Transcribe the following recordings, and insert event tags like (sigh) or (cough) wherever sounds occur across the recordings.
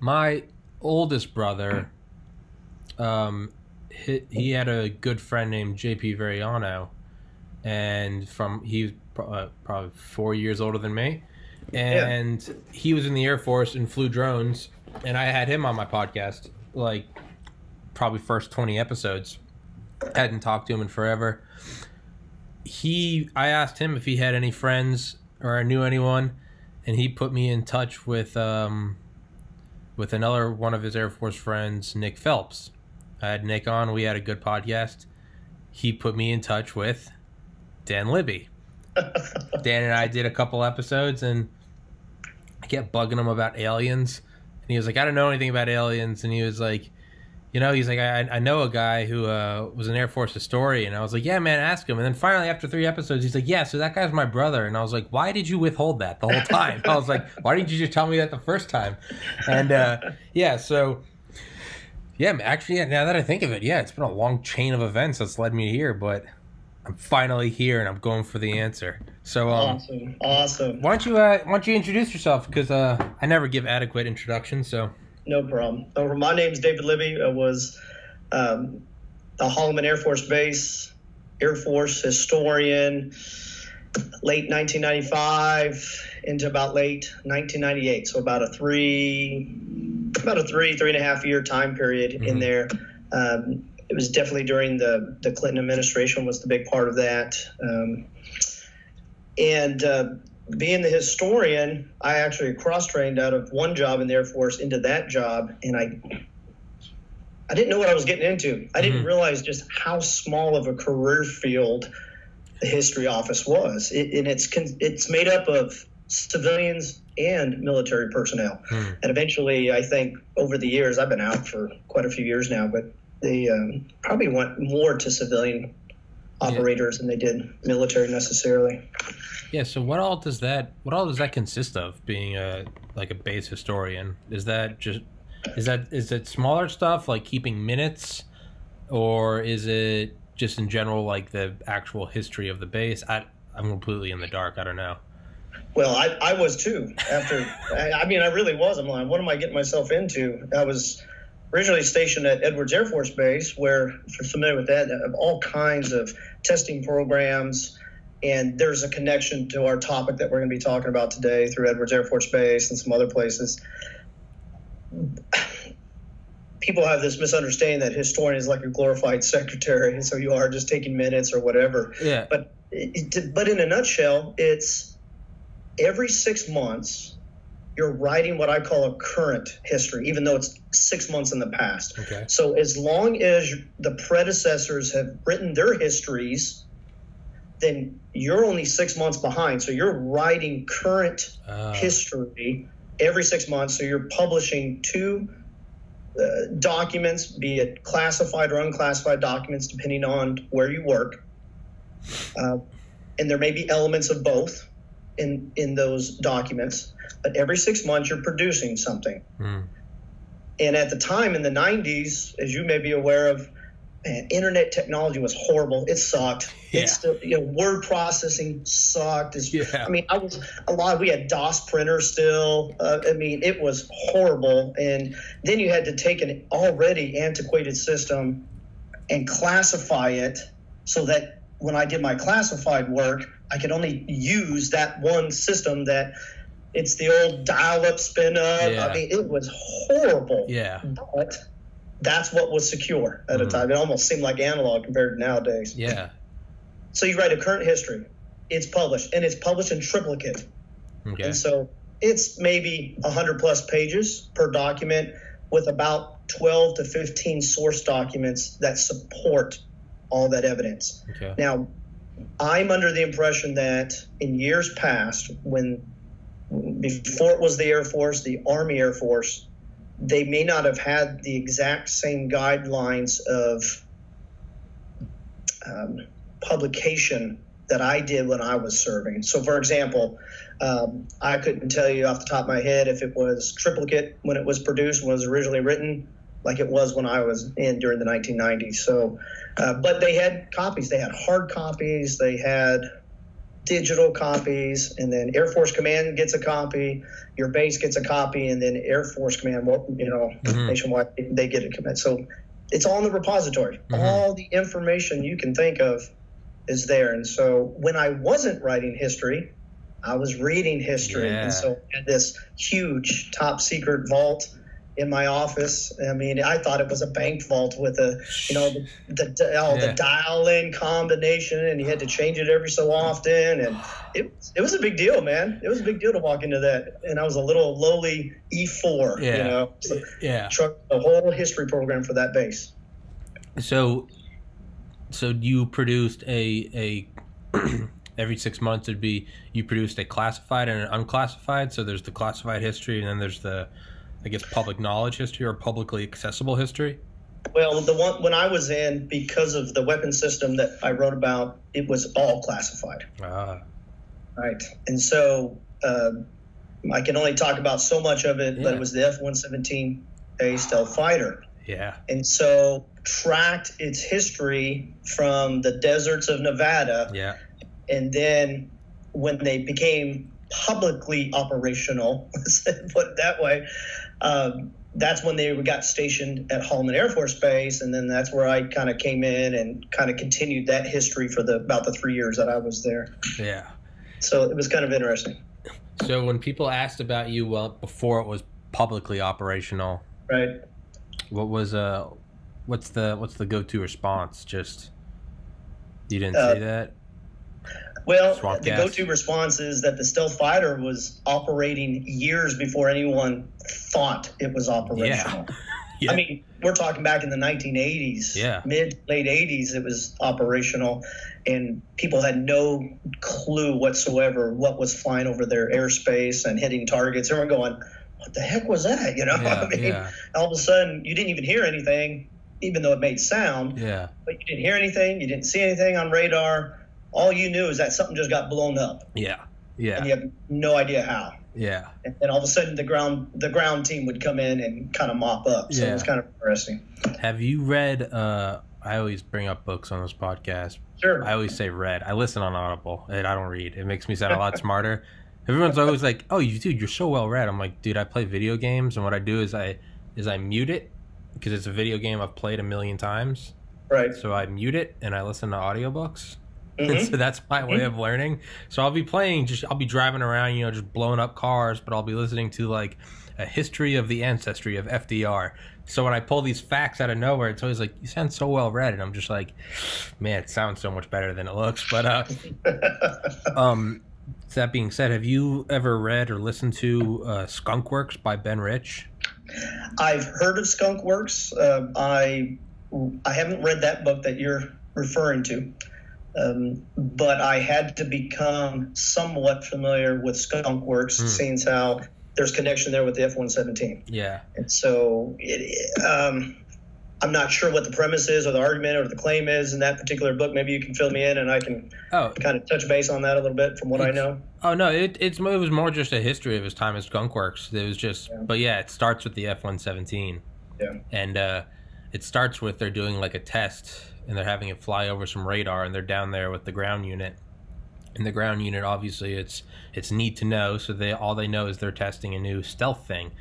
My oldest brother, um, he, he had a good friend named JP Veriano, and from he's uh, probably four years older than me, and yeah. he was in the Air Force and flew drones, and I had him on my podcast like probably first twenty episodes. Hadn't talked to him in forever. He, I asked him if he had any friends or I knew anyone, and he put me in touch with um, with another one of his Air Force friends, Nick Phelps. I had Nick on. We had a good podcast. He put me in touch with Dan Libby. (laughs) Dan and I did a couple episodes, and I kept bugging him about aliens. And he was like, I don't know anything about aliens. And he was like, you know, he's like, I, I know a guy who uh, was an Air Force historian. I was like, yeah, man, ask him. And then finally, after three episodes, he's like, yeah, so that guy's my brother. And I was like, why did you withhold that the whole time? I was like, why didn't you just tell me that the first time? And uh, yeah, so yeah, actually, yeah, now that I think of it, yeah, it's been a long chain of events that's led me here, but I'm finally here and I'm going for the answer. So um, awesome, awesome. Why don't you uh, why don't you introduce yourself? Because uh, I never give adequate introductions, so. No problem. So my name is David Libby. I was um, the Holloman Air Force Base Air Force historian, late 1995 into about late 1998. So about a three, about a three three and a half year time period mm-hmm. in there. Um, it was definitely during the the Clinton administration was the big part of that. Um, and uh, being the historian, I actually cross trained out of one job in the Air Force into that job, and I I didn't know what I was getting into. I didn't mm-hmm. realize just how small of a career field the history office was, it, and it's it's made up of civilians and military personnel. Mm. And eventually, I think over the years, I've been out for quite a few years now, but they um, probably went more to civilian operators yeah. than they did military necessarily. Yeah. So what all does that what all does that consist of? Being a like a base historian is that just is that is it smaller stuff like keeping minutes, or is it just in general like the actual history of the base? I I'm completely in the dark. I don't know. Well, I, I was too. After I, I mean, I really was. I'm like, what am I getting myself into? I was originally stationed at Edwards Air Force Base, where, if you're familiar with that, have all kinds of testing programs. And there's a connection to our topic that we're going to be talking about today through Edwards Air Force Base and some other places. People have this misunderstanding that historian is like a glorified secretary, and so you are just taking minutes or whatever. Yeah. But it, but in a nutshell, it's every six months you're writing what I call a current history, even though it's six months in the past. Okay. So as long as the predecessors have written their histories, then you're only six months behind. So you're writing current uh. history every six months. So you're publishing two uh, documents, be it classified or unclassified documents, depending on where you work. Uh, and there may be elements of both in in those documents but every six months you're producing something. Mm. And at the time in the 90s, as you may be aware of, man, internet technology was horrible. It sucked. Yeah. It's still, you know, word processing sucked. It's, yeah. I mean, I was a lot. We had DOS printers still. Uh, I mean, it was horrible. And then you had to take an already antiquated system and classify it so that when I did my classified work, I could only use that one system that it's the old dial-up spin up. Yeah. I mean, it was horrible. Yeah. But that's what was secure at mm. a mm-hmm. time. It almost seemed like analog compared to nowadays. Yeah. So you write a current history. It's published, and it's published in triplicate. Okay. And so it's maybe 100 plus pages per document with about 12 to 15 source documents that support all that evidence. Okay. Now, I'm under the impression that in years past, when before it was the Air Force, the Army Air Force, they may not have had the exact same guidelines of um, publication that I did when I was serving. So, for example, um, I couldn't tell you off the top of my head if it was triplicate when it was produced, when it was originally written, like it was when I was in during the 1990s. So, uh, but they had copies. They had hard copies. They had digital copies, and then Air Force Command gets a copy, your base gets a copy, and then Air Force Command, you know, Mhm. nationwide, they get a commit. So it's all in the repository. Mhm. All the information you can think of is there. And so when I wasn't writing history, I was reading history. Yeah. And so I had this huge top secret vault in my office. I mean, I thought it was a bank vault with a, you know, the, the, oh, Yeah. the dial in combination and you had to change it every so often. And it, it was a big deal, man. It was a big deal to walk into that. And I was a little lowly E4, Yeah. you know, so Yeah. truck the whole history program for that base. So, so you produced a a (clears throat) every six months it'd be you produced a classified and an unclassified. So there's the classified history, and then there's the I guess public knowledge history or publicly accessible history. Well, the one when I was in, because of the weapon system that I wrote about, it was all classified. Ah, Right. And so uh, I can only talk about so much of it, but it was the F 117A stealth fighter. yeah, And so tracked its history from the deserts of Nevada. yeah, And then when they became publicly operational, (laughs) let's put it that way, um, that's when they got stationed at Holloman Air Force Base, and then that's where I kind of came in and kind of continued that history for the about the three years that I was there. yeah. So it was kind of interesting, So when people asked about you, well, before it was publicly operational, right? what was uh, what's the what's the go to response? Just you didn't Uh, say that. Well, Swamp the gas. go-to response is that the stealth fighter was operating years before anyone thought it was operational. Yeah. I mean, we're talking back in the 1980s, Yeah. mid late 80s. It was operational, and people had no clue whatsoever what was flying over their airspace and hitting targets. Everyone going, "What the heck was that?" (laughs) You know, Yeah, I mean, yeah, all of a sudden you didn't even hear anything, even though it made sound. yeah, But you didn't hear anything. You didn't see anything on radar. All you knew is that something just got blown up, yeah, Yeah. and you have no idea how. yeah. And then all of a sudden, the ground the ground team would come in and kind of mop up. So it was kind of interesting. Have you read? uh I always bring up books on this podcast. Sure. I always say read. I listen on Audible, and I don't read. It makes me sound a lot smarter. (laughs) Everyone's always like, "Oh, you dude, you're so well read." I'm like, "Dude, I play video games, and what I do is I is I mute it because it's a video game I've played a million times. right. So I mute it and I listen to audiobooks. Mhm. so that's my way of learning. So I'll be playing, just I'll be driving around, you know, just blowing up cars, but I'll be listening to like a history of the ancestry of FDR. So when I pull these facts out of nowhere, it's always like you sound so well read, and I'm just like, man, it sounds so much better than it looks. But uh, (laughs) um, that being said, have you ever read or listened to uh, Skunk Works by Ben Rich? I've heard of Skunk Works. Uh, I I haven't read that book that you're referring to, um, but I had to become somewhat familiar with Skunk Works, Hmm. seeing how there's connection there with the F-117. Yeah, And so it, um, I'm not sure what the premise is or the argument or the claim is in that particular book. Maybe you can fill me in and I can Oh, kind of touch base on that a little bit from what I know. Oh no, it it's it was more just a history of his time at Skunk Works. It was just, Yeah. but yeah, it starts with the F one seventeen. Yeah. And uh, it starts with they're doing like a test and they're having it fly over some radar and they're down there with the ground unit. And the ground unit, obviously, it's it's need to know, so they all they know is they're testing a new stealth thing.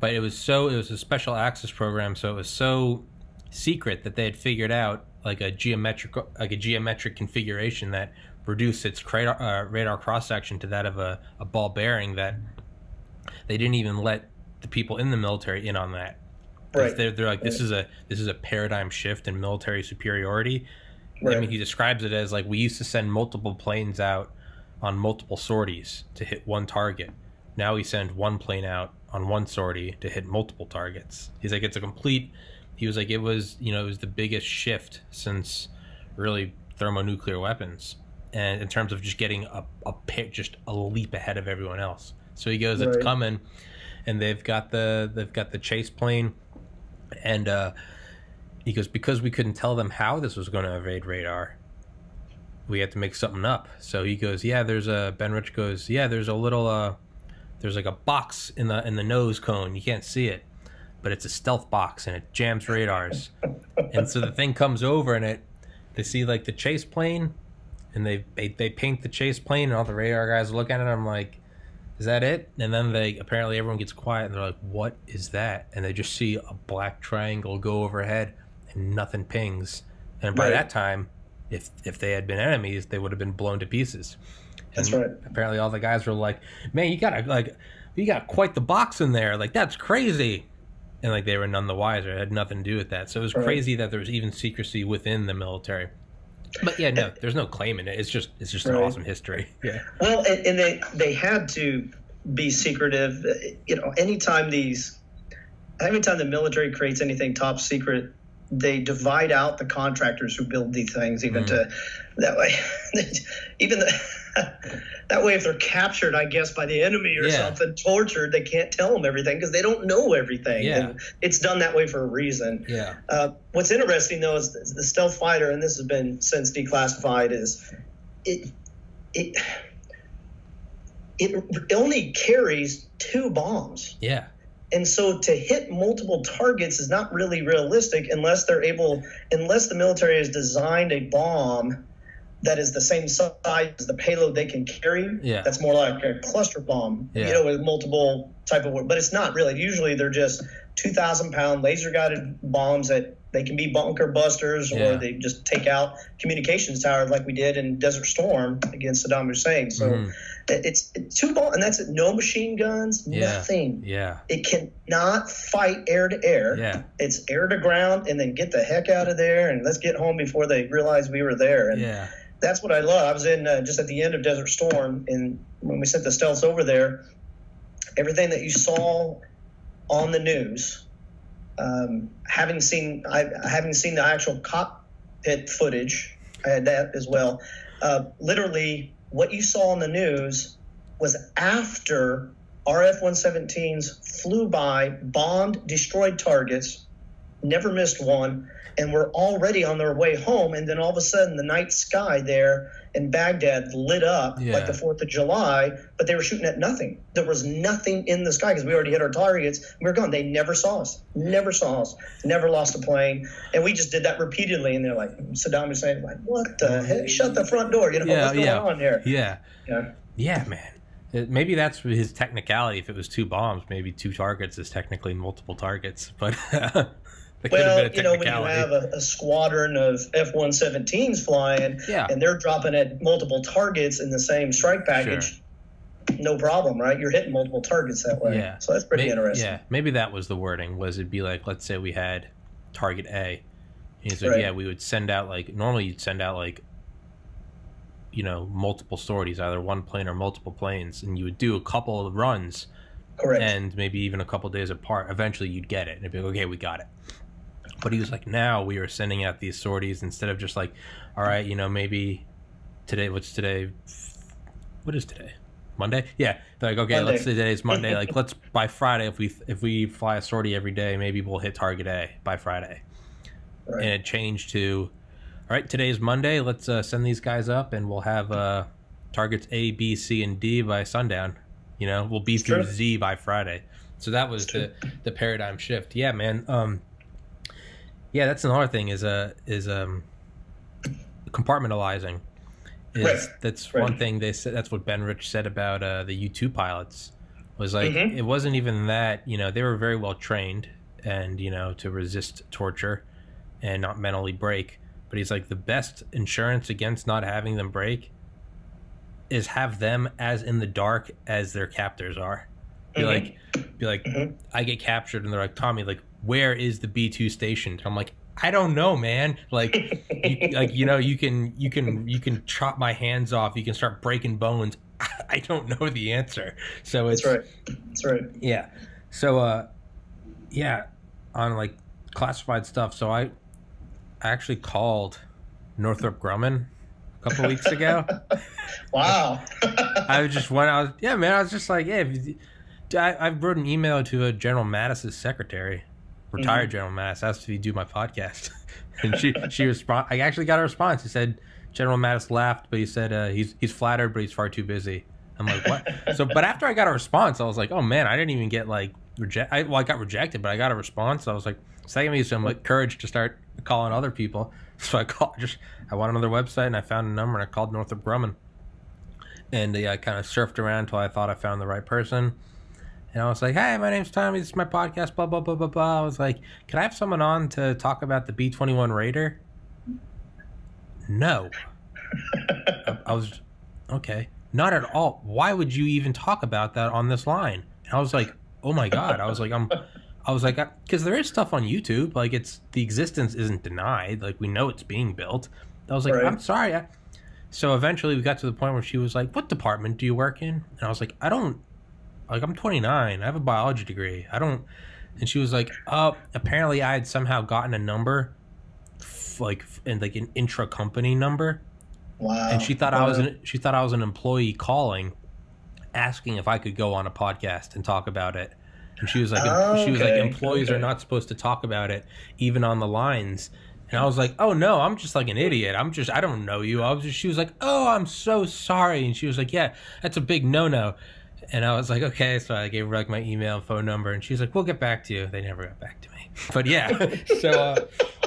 But it was so it was a special access program, so it was so secret that they had figured out like a geometric like a geometric configuration that reduced its radar, uh, radar cross section to that of a, a ball bearing that they didn't even let the people in the military in on that. Right. They're, they're like this is a this is a paradigm shift in military superiority. I mean, he describes it as like we used to send multiple planes out on multiple sorties to hit one target. Now we send one plane out on one sortie to hit multiple targets. He's like, it's a complete. He was like, it was you know it was the biggest shift since really thermonuclear weapons, and in terms of just getting a, a pa- just a leap ahead of everyone else. So he goes, it's coming, and they've got the they've got the chase plane, and uh, he goes because we couldn't tell them how this was going to evade radar. We had to make something up. So he goes, yeah, there's a Ben Rich goes, yeah, there's a little uh, there's like a box in the in the nose cone. You can't see it, but it's a stealth box and it jams radars. and so the thing comes over and it they see like the chase plane and they, they they paint the chase plane, and all the radar guys look at it. I'm like, is that it? And then they apparently everyone gets quiet, and they're like, what is that? And they just see a black triangle go overhead, and nothing pings. And by Right. that time, if if they had been enemies, they would have been blown to pieces. That's right. Apparently, all the guys were like, "Man, you got like, you got quite the box in there. Like that's crazy." And like they were none the wiser. It had nothing to do with that. So it was Right. crazy that there was even secrecy within the military. But yeah, no, there's no claim in it. It's just it's just an awesome history. (laughs) Yeah. Well, and, and they they had to be secretive. You know, anytime these, anytime the military creates anything top secret, they divide out the contractors who build these things. Even mm. to that way, (laughs) even the, (laughs) that way, if they're captured, I guess by the enemy or Yeah. something, tortured, they can't tell them everything because they don't know everything. Yeah. And it's done that way for a reason. Yeah. Uh, what's interesting though is the the stealth fighter, and this has been since declassified, is it it it only carries two bombs, Yeah. and so to hit multiple targets is not really realistic unless they're able, unless the military has designed a bomb that is the same size as the payload they can carry. Yeah. That's more like a cluster bomb, Yeah. you know, with multiple type of, but it's not really. Usually they're just 2,000 pound laser guided bombs that they can be bunker busters Yeah. or they just take out communications towers like we did in Desert Storm against Saddam Hussein. So Mhm. it's, it's two bombs, and that's it. No machine guns, Yeah. nothing. Yeah. It cannot fight air to air. Yeah. It's air to ground, and then get the heck out of there, and let's get home before they realize we were there. And Yeah. That's what I love. I was in uh, just at the end of Desert Storm, and when we sent the stealths over there, everything that you saw on the news, um, having seen I having seen the actual cockpit footage, I had that as well. Uh, literally, what you saw on the news was after our F 117s flew by, bombed, destroyed targets, never missed one, and were already on their way home. And then all of a sudden, the night sky there in Baghdad lit up Yeah. like the 4th of July, but they were shooting at nothing. There was nothing in the sky because we already hit our targets. We were gone. They never saw us, never saw us, never lost a plane. And we just did that repeatedly. And they're like, Saddam Hussein, like, what the heck? Shut the front door. You know, Yeah, what's going yeah. on here? Yeah. Yeah. Yeah, man. Maybe that's his technicality. If it was two bombs, maybe two targets is technically multiple targets. But that could have Well, you know, when you have a, a squadron of F 117s flying Yeah. and they're dropping at multiple targets in the same strike package, no problem, right? You're hitting multiple targets that way. Yeah. So that's pretty May- interesting. Yeah, maybe that was the wording. Was it'd be like, let's say we had target A, and said, Right. yeah, we would send out like normally you'd send out like, you know, multiple sorties, either one plane or multiple planes, and you would do a couple of runs Correct. and maybe even a couple days apart. Eventually, you'd get it, and it'd be like, okay, we got it. But he was like, now we are sending out these sorties instead of just like, all right, you know, maybe today. What's today? What is today? Monday? Yeah. They're like, okay, Monday. let's say today's Monday. like, (laughs) let's by Friday, if we if we fly a sortie every day, maybe we'll hit target A by Friday. Right. And it changed to, all right, today's Monday. Let's uh, send these guys up, and we'll have uh, targets A, B, C, and D by sundown. You know, we'll be It's through true. Z by Friday. So that was the the paradigm shift. Yeah, man. Um, yeah, that's another thing is uh is um compartmentalizing. Is Right. that's Right. one thing they said. That's what Ben Rich said about uh, the U two pilots. Was like Mhm. it wasn't even that you know they were very well trained and you know to resist torture and not mentally break. But he's like the best insurance against not having them break is have them as in the dark as their captors are. Be Mhm. like, be like, Mhm. I get captured, and they're like, Tommy, like, where is the B two station? I'm like, I don't know, man. Like, you, (laughs) like you know, you can, you can, you can chop my hands off. You can start breaking bones. (laughs) I don't know the answer. So it's That's right. That's right. yeah. So uh yeah, on like classified stuff. So I I actually called Northrop Grumman a couple weeks ago. (laughs) Wow. I just went I was yeah, man, I was just like, yeah, you- I, I wrote an email to a General Mattis's secretary, retired General Mattis, asked if he'd do my podcast. (laughs) and she she respond I actually got a response. He said General Mattis laughed, but he said uh, he's he's flattered, but he's far too busy. I'm like, what? (laughs) so, but after I got a response, I was like, oh man, I didn't even get like reject. I, well, I got rejected, but I got a response. I was like, so that gave me some like courage to start calling other people. (laughs) So I called just I went on their website and I found a number and I called Northrop Grumman. And yeah, I kind of surfed around until I thought I found the right person. And I was like, "Hey, my name's Tommy. This is my podcast." Blah blah blah blah blah. I was like, "Can I have someone on to talk about the B twenty one Raider?" No. I, I was okay. Not at all. Why would you even talk about that on this line? And I was like, "Oh my god!" I was like, "I'm." I was like, because there is stuff on YouTube. Like, it's the existence isn't denied. Like, we know it's being built. I was like, Right. I'm sorry. I... So eventually, we got to the point where she was like, "What department do you work in?" And I was like, "I don't. Like, I'm 29. I have a biology degree. I don't." And she was like, "Oh, apparently, I had somehow gotten a number, like, f- in like an intra company number." Wow. and she thought I was an she thought I was an employee calling, asking if I could go on a podcast and talk about it. And she was like, she was like, Okay, employees are not supposed to talk about it, even on the lines. And I was like, oh no, I'm just like an idiot. I'm just I don't know you. I was just she was like, oh, I'm so sorry. And she was like, yeah, that's a big no no. And I was like, okay. So I gave her like my email and phone number, and she's like, we'll get back to you. They never got back to me. (laughs) But yeah, (laughs) so uh,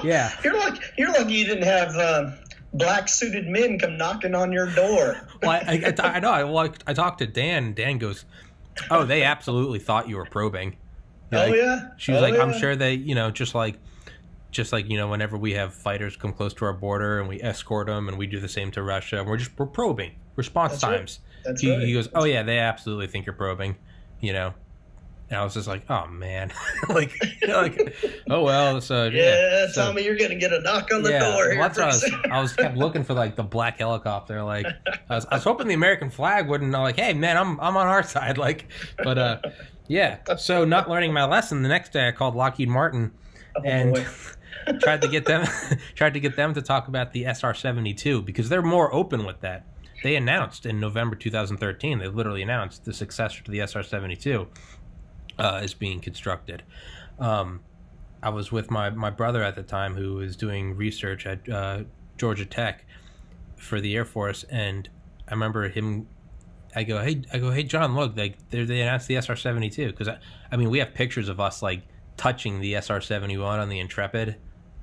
yeah. You're lucky. You're lucky you didn't have uh, black suited men come knocking on your door. (laughs) Well, I, I, I know. I, well, I talked to Dan. and Dan goes, "Oh, they absolutely thought you were probing." oh yeah. She was Oh, like, "I'm sure they, you know, just like, just like you know, whenever we have fighters come close to our border and we escort them, and we do the same to Russia, and we're just we're probing response That's right. times." That's He, right. he goes, "Oh yeah, they absolutely think you're probing," you know. And I was just like, "Oh man, (laughs) like, (laughs) like, oh well." So Yeah, so- Tommy, you're gonna get a knock on the yeah, door. here that's I was. I was kept (laughs) looking for like the black helicopter. Like I was, I was hoping the American flag wouldn't know. Like, hey man, I'm I'm on our side. Like, but uh, yeah. So not learning my lesson. The next day, I called Lockheed Martin Oh, and boy. tried to get them tried to get them to talk about the SR seventy two because they're more open with that. They announced in November 2013. They literally announced the successor to the SR seventy two uh, is being constructed. Um, I was with my, my brother at the time who was doing research at uh, Georgia Tech for the Air Force, and I remember him. I go, hey, I go, hey, John, look, like they they announced the SR seventy two because I, I mean, we have pictures of us like touching the SR seventy one on the Intrepid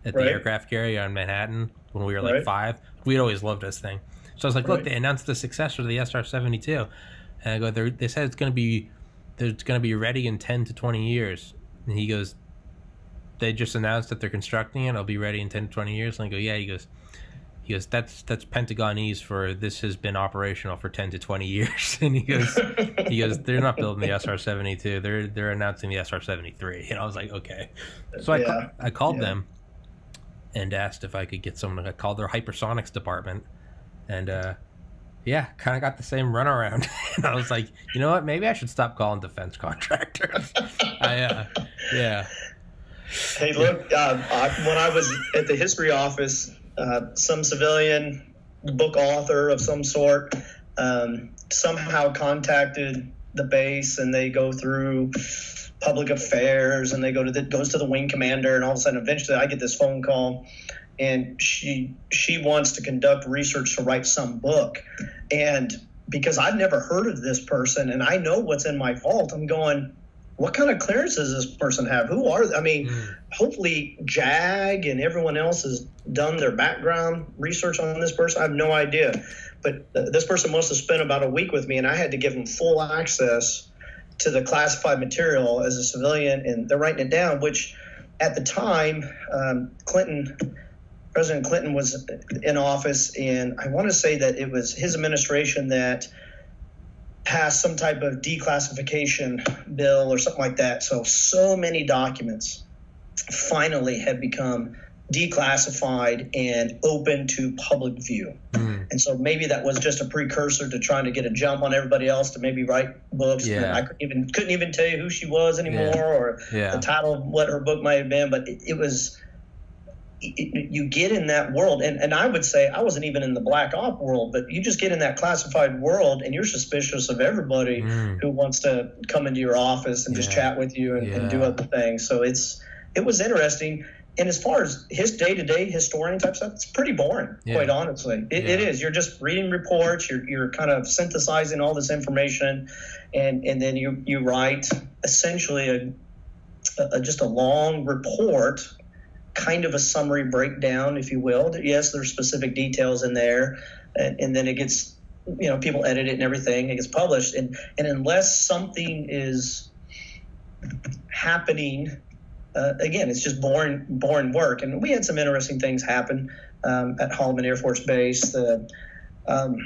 at the Right. aircraft carrier on Manhattan when we were like Right. five. We'd always loved this thing. So I was like, look, Right. they announced the successor to the SR seventy two, and I go, they said it's going to be, it's going to be ready in ten to twenty years, and he goes, they just announced that they're constructing it. It'll be ready in 10 to 20 years. And I go, yeah. He goes, he goes, that's that's Pentagonese for this has been operational for 10 to 20 years. (laughs) And he goes, he goes, they're not building the SR 72. They're they're announcing the SR 73. (laughs) And I was like, okay. So I Yeah. ca- I called Yeah. them and asked if I could get someone. I called their hypersonics department, and uh, yeah, kind of got the same runaround. (laughs) and I was like, you know what? Maybe I should stop calling defense contractors. (laughs) I uh, yeah. Hey, look, uh, I, when I was at the history office, uh, some civilian book author of some sort um, somehow contacted the base, and they go through public affairs, and they go to the goes to the wing commander, and all of a sudden, eventually, I get this phone call, and she she wants to conduct research to write some book, and because I've never heard of this person, and I know what's in my vault, I'm going. What kind of clearance does this person have? Who are? I mean, Mm. hopefully Jag and everyone else has done their background research on this person. I have no idea, but uh, this person must have spent about a week with me, and I had to give them full access to the classified material as a civilian, and they're writing it down. Which, at the time, um, Clinton, President Clinton was in office, and I want to say that it was his administration that passed some type of declassification bill or something like that. So, so many documents finally had become declassified and open to public view. Mm. And so maybe that was just a precursor to trying to get a jump on everybody else to maybe write books. Yeah. I couldn't even couldn't even tell you who she was anymore Yeah. or Yeah. the title of what her book might have been, but it, it was. It, you get in that world, and, and I would say I wasn't even in the black op world, but you just get in that classified world, and you're suspicious of everybody Mm. who wants to come into your office and just chat with you and, and do other things. So it's it was interesting. And as far as his day to day historian type stuff, it's pretty boring, Yeah. quite honestly. It, it Yeah. is. You're just reading reports. You're you're kind of synthesizing all this information, and and then you you write essentially a, a just a long report kind of a summary breakdown, if you will. Yes, there's specific details in there, and, and then it gets, you know, people edit it and everything. It gets published, and and unless something is happening, uh, again, it's just boring boring work. And we had some interesting things happen um, at Holloman Air Force Base. The um,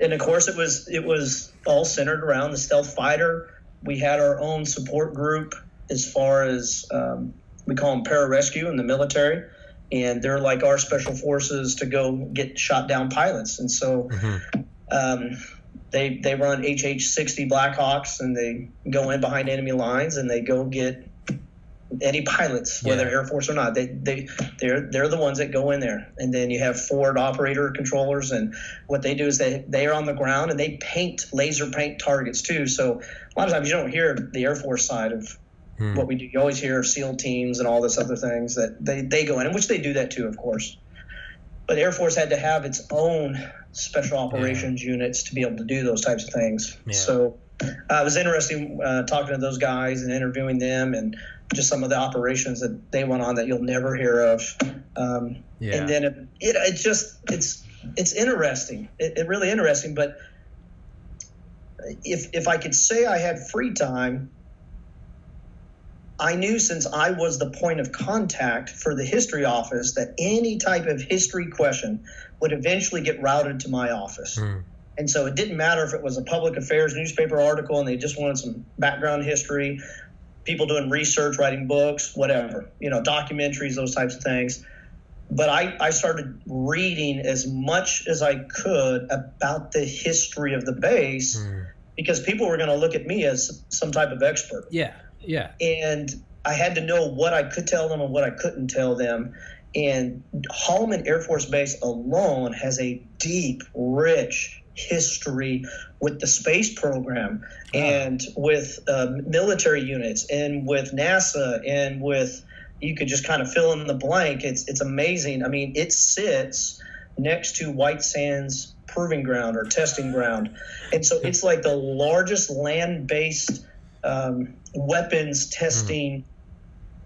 and of course, it was it was all centered around the stealth fighter. We had our own support group as far as um, we call them pararescue in the military, and they're like our special forces to go get shot down pilots. And so mm-hmm. um, they they run HH sixty Blackhawks, and they go in behind enemy lines, and they go get any pilots, whether yeah. Air Force or not. They they they're they're the ones that go in there, and then you have forward operator controllers, and what they do is they they are on the ground and they paint laser paint targets too. So a lot of times you don't hear the Air Force side of hmm. what we do. You always hear of SEAL teams and all this other things that they they go in, and which they do that too, of course. But Air Force had to have its own special operations yeah. units to be able to do those types of things. Yeah. So uh, it was interesting uh, talking to those guys and interviewing them and just some of the operations that they went on that you'll never hear of. Um, yeah. And then it, it, it, just it's it's interesting. It, it really interesting. But if if I could say I had free time, I knew since I was the point of contact for the history office that any type of history question would eventually get routed to my office. Mm. And so it didn't matter if it was a public affairs newspaper article and they just wanted some background history, people doing research, writing books, whatever, you know, documentaries, those types of things. But I, I started reading as much as I could about the history of the base mm. because people were going to look at me as some type of expert. Yeah, yeah. And I had to know what I could tell them and what I couldn't tell them. And Holloman Air Force Base alone has a deep, rich history with the space program and with uh, military units and with NASA and with you could just kind of fill in the blank. It's it's amazing. I mean, it sits next to White Sands proving ground or testing ground, and so it's like the largest land-based um, weapons testing. Mm-hmm.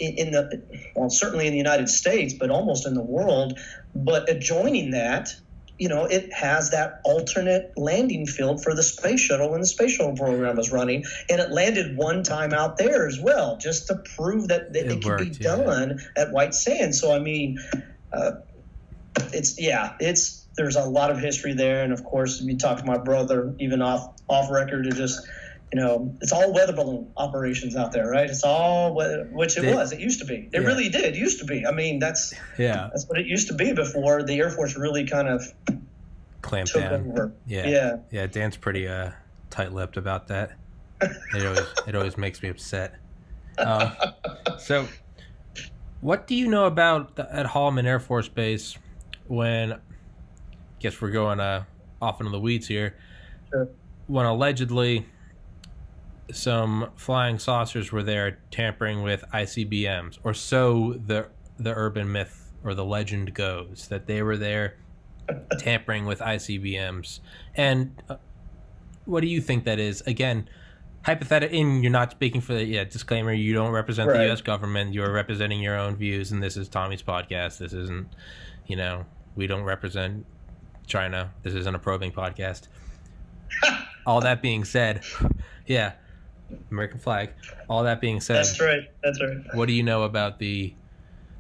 In the well, certainly in the United States, but almost in the world. But adjoining that you know, it has that alternate landing field for the space shuttle when the space shuttle program was running. And it landed one time out there as well, just to prove that, that it, it, can be yeah. done at White Sands. So, I mean, uh, it's, yeah, it's, there's a lot of history there. And of course, if you talk to my brother, even off, off record, to just, you know, it's all weather balloon operations out there, right? It's all which it was. It used to be. It yeah. really did. It used to be. I mean, that's yeah, that's what it used to be before the Air Force really kind of clamped down. Over. Yeah, yeah, yeah. Dan's pretty uh, tight-lipped about that. (laughs) It always it always makes me upset. Um, so, what do you know about the, at Holloman Air Force Base when? I guess we're going uh, off into the weeds here. Sure. When allegedly some flying saucers were there tampering with ICBMs, or so the the urban myth or the legend goes that they were there tampering with ICBMs. And uh, what do you think that is? Again, hypothetical. And you're not speaking for the yeah disclaimer. You don't represent right. the U.S. government. You're representing your own views, and this is Tommy's podcast. This isn't, you know, we don't represent China. This isn't a probing podcast. (laughs) All that being said, yeah, American flag. All that being said, that's right. That's right. What do you know about the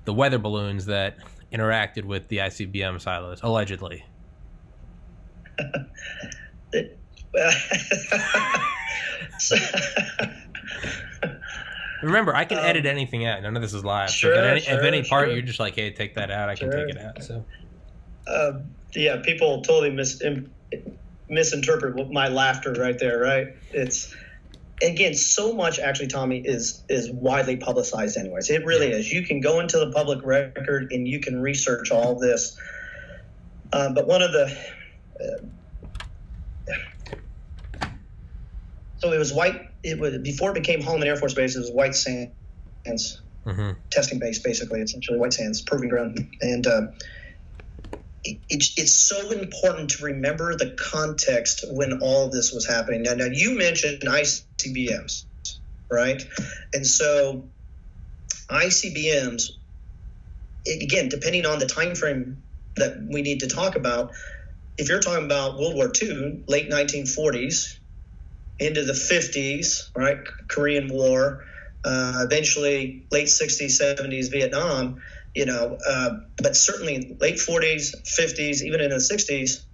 the weather balloons that interacted with the ICBM silos allegedly? (laughs) Remember, I can um, edit anything out. None of this is live. Sure, so if, any, sure, if any part sure. you're just like, "Hey, take that out," I can take it out. So, uh, yeah, people totally mis- misinterpret my laughter right there. Right? It's again, so much actually, Tommy, is is widely publicized. Anyways, it really is. You can go into the public record and you can research all this. Um, but one of the uh, so it was white. It was before it became Holloman Air Force Base. It was White Sands mm-hmm. testing base, basically, essentially White Sands proving ground, and uh, it's, it's so important to remember the context when all of this was happening. Now, now you mentioned ICBMs, right? And so ICBMs again, depending on the time frame that we need to talk about, if you're talking about World War II, late 1940s, into the 50s, right, Korean War, uh, eventually late 60s, 70s, Vietnam, you know, uh, but certainly late 40s, 50s, even in the 60s,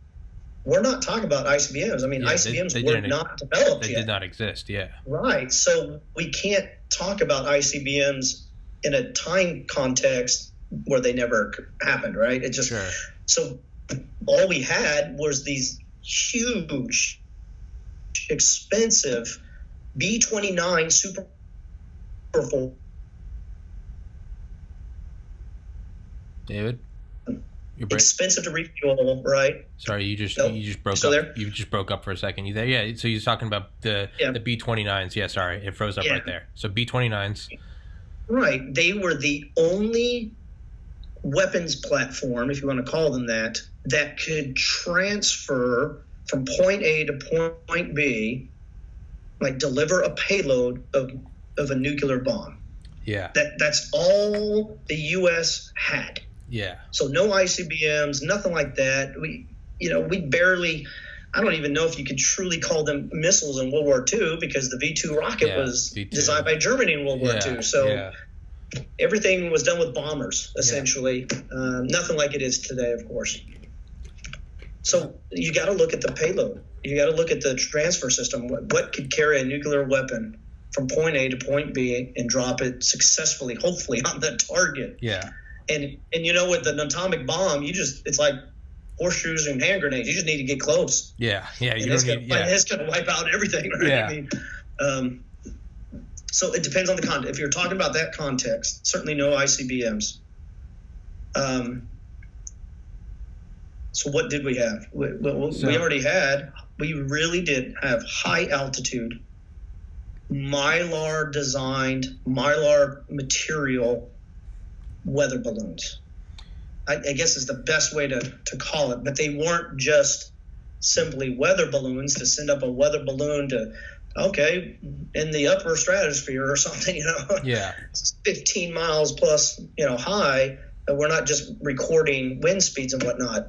we're not talking about ICBMs. I mean, Yeah, ICBMs they were didn't- not developed They yet. did not exist. Yeah. Right. So we can't talk about ICBMs in a time context where they never happened, right? It just Sure. so all we had was these huge, expensive B twenty nine super David, you're break- expensive to refuel, right? Sorry, you just Nope. you just broke Still up. there? You just broke up for a second. You there? Yeah. So you're talking about the Yeah. the B twenty nines. Yeah. Sorry, it froze up Yeah. right there. So B twenty nines. Right. They were the only weapons platform, if you want to call them that, that could transfer from point A to point B, like deliver a payload of, of a nuclear bomb. Yeah. That that's all the U.S. had. Yeah. So no ICBMs, nothing like that. We, you know, we barely. I don't even know if you could truly call them missiles in World War II because the V two rocket Yeah, was V2. designed by Germany in World War yeah. II. So yeah. everything was done with bombers, essentially. Um, nothing like it is today, of course. So you got to look at the payload. You got to look at the transfer system. What, what could carry a nuclear weapon from point A to point B and drop it successfully, hopefully (laughs) on the target? Yeah. And and you know, with an atomic bomb, you just it's like horseshoes and hand grenades. You just need to get close. Yeah. Yeah. You And it's gonna, need. Yeah. it's gonna wipe out everything, (laughs) right? Yeah. I mean, um, so it depends on the context. If you're talking about that context, certainly no ICBMs. Um, so what did we have? We, we, So- we already had. We really did have high altitude, mylar designed, mylar material weather balloons. I, I guess is the best way to, to call it. But they weren't just simply weather balloons to send up a weather balloon to, okay, in the upper stratosphere or (laughs) something, you know, Yeah. 15 miles plus, you know, high. We're not just recording wind speeds and whatnot.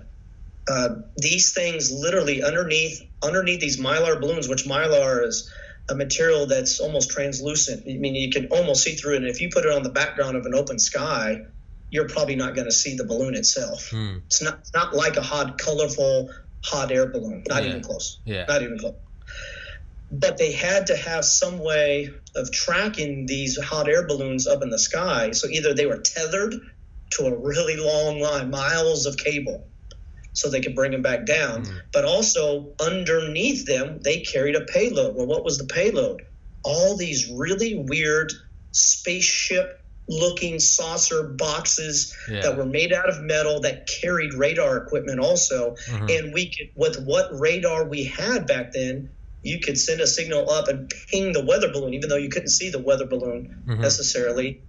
Uh, these things literally underneath underneath these mylar balloons, which mylar is a material that's almost translucent. I mean, you can almost see through it. And if you put it on the background of an open sky, you're probably not going to see the balloon itself. Hmm. It's not not like a hot, colorful hot air balloon. Not Yeah. even close. Yeah. Not even close. But they had to have some way of tracking these hot air balloons up in the sky. So either they were tethered to a really long line, miles of cable, so they could bring them back down. Mhm. But also underneath them, they carried a payload. Well, what was the payload? All these really weird spaceship looking saucer boxes Yeah. that were made out of metal that carried radar equipment also Mhm. and we could with what radar we had back then you could send a signal up and ping the weather balloon even though you couldn't see the weather balloon Mhm. necessarily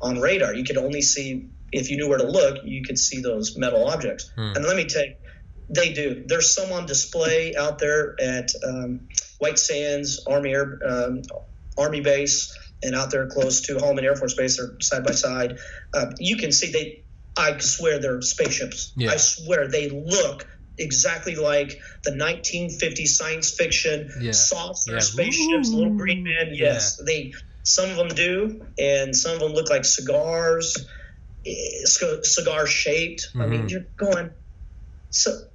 on radar you could only see if you knew where to look you could see those metal objects Hmm. and let me tell you they do there's some on display out there at um, white sands army air um, army base and out there close to Holloman Air Force Base, they're side by side. Uh, you can see they. I swear they're spaceships. Yeah. I swear they look exactly like the 1950 science fiction Yeah. saucer Yeah. spaceships, little green men. Yes, they. Some of them do, and some of them look like cigars, cigar shaped. I mean, Mhm. you're going. So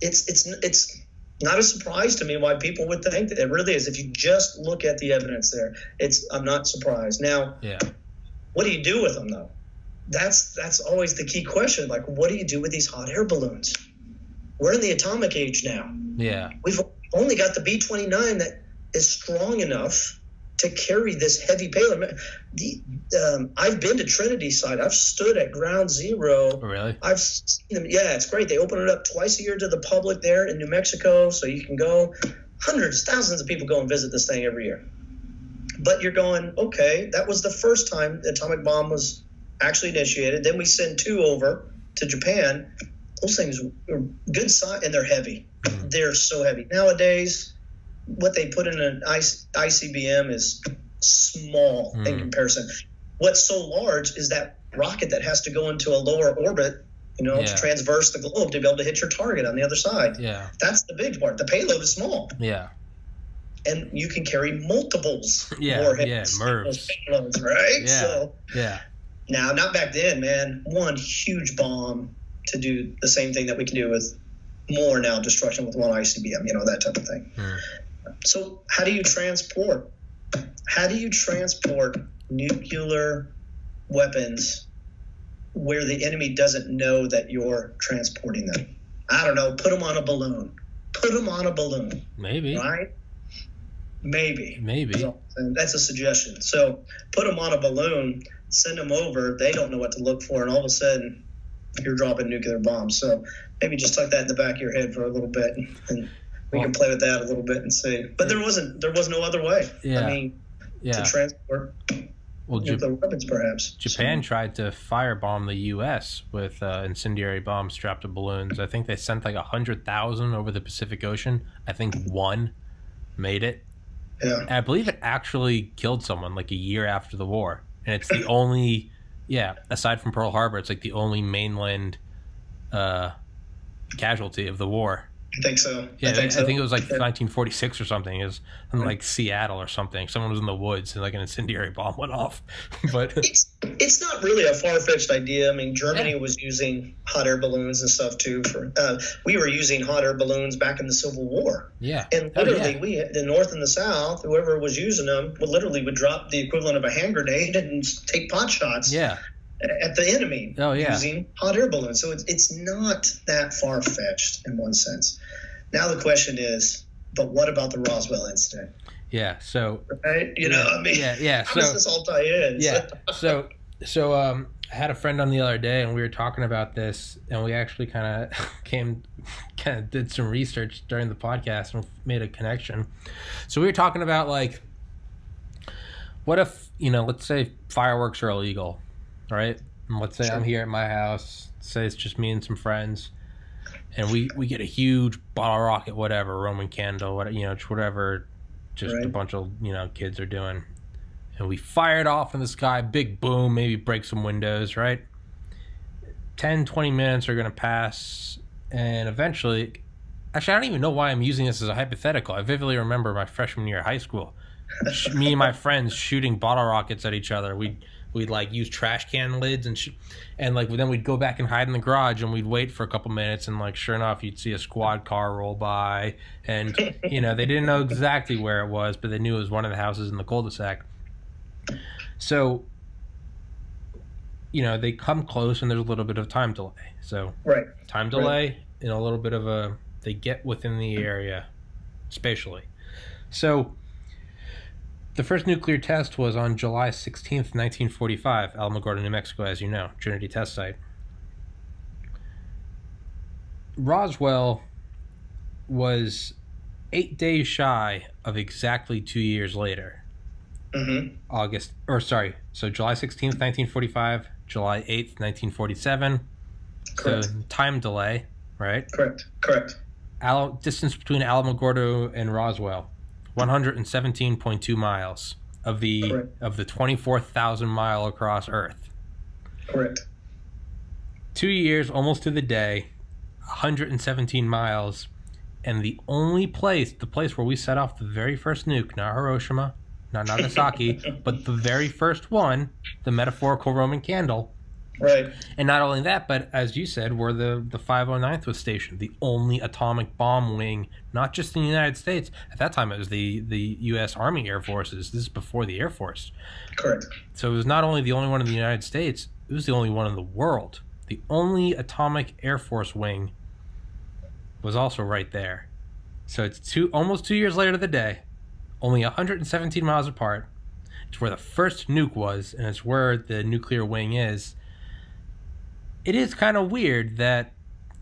it's it's it's not a surprise to me why people would think that it really is. If you just look at the evidence there, it's I'm not surprised. Now, Yeah. what do you do with them though? That's that's always the key question. Like, what do you do with these hot air balloons? We're in the atomic age now. Yeah. We've only got the B twenty nine that is strong enough to carry this heavy payload. The, um, I've been to Trinity site. I've stood at Ground Zero. Oh, really? I've seen them. Yeah, it's great. They open it up twice a year to the public there in New Mexico, so you can go. Hundreds, thousands of people go and visit this thing every year. But you're going, okay, that was the first time the atomic bomb was actually initiated. Then we send two over to Japan. Those things are good size, and they're heavy. Mhm. They're so heavy. Nowadays, what they put in an ICBM is small in Mhm. comparison. What's so large is that rocket that has to go into a lower orbit, you know, Yeah. to transverse the globe to be able to hit your target on the other side. Yeah. That's the big part. The payload is small, Yeah. and you can carry multiples (laughs) Yeah, warheads yeah, MIRVs. payloads, right? Yeah. So Yeah. now, not back then, man. One huge bomb to do the same thing that we can do with more now destruction with one ICBM, you know, that type of thing. Hmm. So, how do you transport? How do you transport nuclear weapons where the enemy doesn't know that you're transporting them? I don't know. Put them on a balloon. Put them on a balloon, Maybe. right? Maybe. Maybe. So, that's a suggestion. So put them on a balloon, send them over. They don't know what to look for, and all of a sudden, you're dropping nuclear bombs. So maybe just tuck that in the back of your head for a little bit, and we can play with that a little bit and see. But there wasn't, there was no other way. Yeah. I mean, Yeah. to transport Well, J- weapons, perhaps. Japan tried to firebomb the U.S. with uh, incendiary bombs strapped to balloons. I think they sent like a hundred thousand over the Pacific Ocean. I think one made it. Yeah. And I believe it actually killed someone like a year after the war. And it's the (coughs) only, yeah, aside from Pearl Harbor, it's like the only mainland uh, casualty of the war. I think so. Yeah, I think, so. I think it was like Yeah. 1946 or something. Was in like Seattle or something. Someone was in the woods and like an incendiary bomb went off. (laughs) but (laughs) it's it's not really a far fetched idea. I mean, Germany Yeah. was using hot air balloons and stuff too. For uh, we were using hot air balloons back in the Civil War, yeah, and Oh, literally yeah. we the North and the South, whoever was using them, would literally would drop the equivalent of a hand grenade and take pot shots yeah, at the enemy Oh, yeah. using hot air balloons. So it's it's not that far fetched in one sense. Now the question is, but what about the Roswell incident? yeah. So Right? You know, yeah, I mean, yeah, yeah. how So does this all tie in? yeah, so so um, I had a friend on the other day, and we were talking about this, and we actually kind of (laughs) came, kind of did some research during the podcast and made a connection. So we were talking about like, what if you know, let's say fireworks are illegal, right? And let's say I'm here at my house. Say it's just me and some friends, and we we get a huge bottle rocket, whatever, Roman candle, what you know, whatever, just a bunch of you know kids are doing. And we fire it off in the sky big boom maybe break some windows right? 10 20 minutes are going to pass and eventually actually i don't even know why i'm using this as a hypothetical. I vividly remember my freshman year of high school me and my friends shooting bottle rockets at each other. We'd we'd like use trash can lids and sh- and like then we'd go back and hide in the garage and we'd wait for a couple minutes and like sure enough you'd see a squad car roll by and (laughs) you know they didn't know exactly where it was but they knew it was one of the houses in the cul-de-sac. So you know they come close and there's a little bit of time delay. So right. time delay and a little bit of a they get within the area spatially. So the first nuclear test was on july 16th 1945 alamogordo new mexico as you know trinity test site roswell was eight days shy of exactly two years later hmm August, or sorry, so July 16th, 1945, July 8th, 1947. Correct. So time delay, right? Correct. Correct. Al- distance between Alamogordo and Roswell, 117.2 miles of the Correct. of the 24,000 mile across Earth. Correct. Two years, almost to the day, 117 miles, and the only place, the place where we set off the very first nuke, not Hiroshima, not Nagasaki, (laughs) but the very first one, the metaphorical Roman candle. Right. And not only that, but as you said, where the, the 509th was stationed, the only atomic bomb wing, not just in the United States. At that time, it was the, the U.S. Army Air Forces. This is before the Air Force. Correct. So it was not only the only one in the United States, it was the only one in the world. The only atomic Air Force wing was also right there. So it's two almost two years later to the day, only 117 miles apart. It's where the first nuke was, and it's where the nuclear wing is. It is kind of weird that,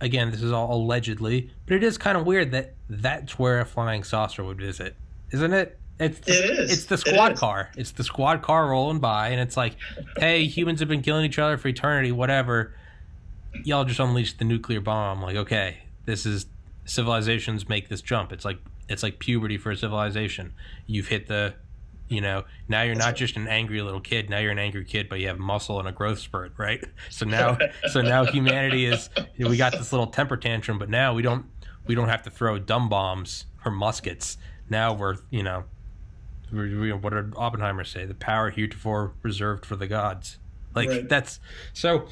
again, this is all allegedly, but it is kind of weird that that's where a flying saucer would visit, isn't it? It's the, It is. It's the squad car. It's the squad car rolling by, and it's like, hey, humans have been killing each other for eternity, whatever. Y'all just unleashed the nuclear bomb. Like, okay, this is civilizations make this jump. It's like it's like puberty for a civilization. You've hit the You know, now you're not just an angry little kid. Now you're an angry kid, but you have muscle and a growth spurt, right? (laughs) So now, so now humanity is we got this little temper tantrum, but now we don't we don't have to throw dumb bombs or muskets. Now we're you know, we're, we, what did Oppenheimer say? The power heretofore reserved for the gods. Like Right. that's so.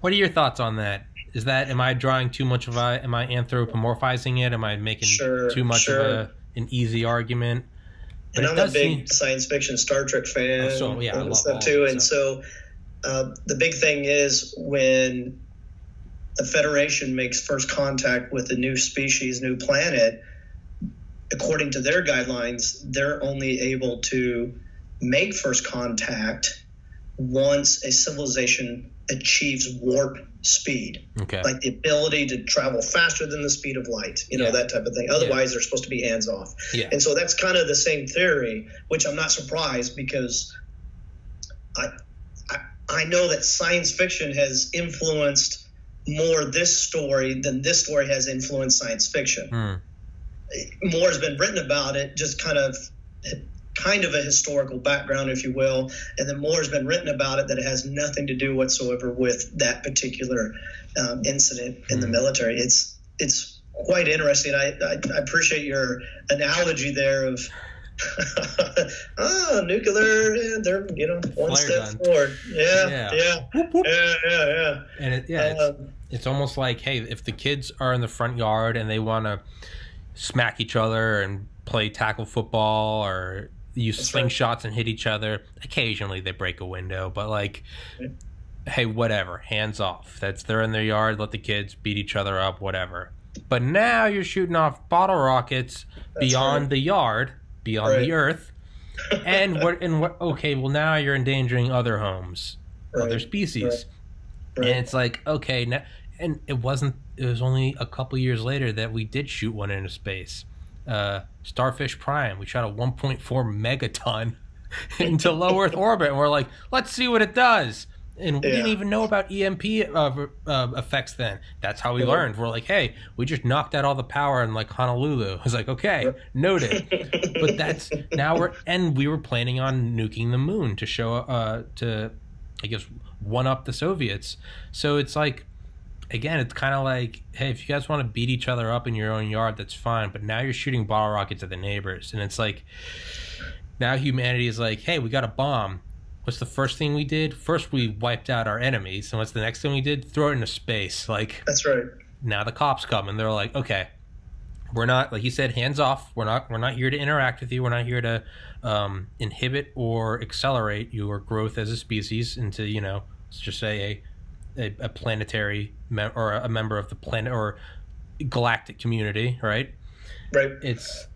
What are your thoughts on that? Is that am I drawing too much of a? Am I anthropomorphizing it? Am I making Sure, too much sure. of a an easy argument? But and I'm a big seem- science fiction Star Trek fan Oh, so, yeah, I and love stuff too. And so uh, the big thing is when the Federation makes first contact with a new species, new planet, according to their guidelines, they're only able to make first contact once a civilization achieves warp speed Okay. like the ability to travel faster than the speed of light, you know, Yeah. that type of thing. Otherwise, they're supposed to be hands off. Yeah. And so that's kind of the same theory, which I'm not surprised because I, I, I know that science fiction has influenced more this story than this story has influenced science fiction. Hmm. More has been written about it, just kind of kind of a historical background, if you will, and then more has been written about it that it has nothing to do whatsoever with that particular um, incident in the Hmm. military. It's it's quite interesting. I, I, I appreciate your analogy there of (laughs) ah nuclear. They're you know one Flare step gun. forward. Yeah, Yeah. yeah, Whoop, whoop. yeah, yeah, yeah. And it, yeah, it's, Um, it's almost like, hey, if the kids are in the front yard and they want to smack each other and play tackle football or use That's right. slingshots and hit each other, occasionally they break a window, but like, Yeah. hey, whatever, hands off. That's they're in their yard, let the kids beat each other up, whatever. But now you're shooting off bottle rockets That's beyond right. the yard, beyond Right. the earth. and what and what okay, well now you're endangering other homes, other species. right, right. And it's like, okay, now, and it wasn't. It was only a couple years later that we did shoot one into space. Uh, Starfish Prime. We shot a 1.4 megaton (laughs) into low Earth orbit, and we're like, let's see what it does. And we didn't even know about EMP uh, uh, effects then. That's how we Yeah. learned. We're like, hey, we just knocked out all the power in like Honolulu. (laughs) I was like, okay, Yep. noted. (laughs) but that's now we're and we were planning on nuking the moon to show uh to I guess one up the Soviets. So it's like again, it's kind of like, hey, if you guys want to beat each other up in your own yard, that's fine. But now you're shooting bottle rockets at the neighbors, and it's like now humanity is like, hey, we got a bomb. What's the first thing we did? First, we wiped out our enemies, and what's the next thing we did? Throw it into space. Like That's right. now the cops come and they're like, okay, we're not like you said, hands off. We're not we're not here to interact with you. We're not here to um, inhibit or accelerate your growth as a species into you know, let's just say a a, a planetary mem- or a member of the planet or galactic community, right? Right. It's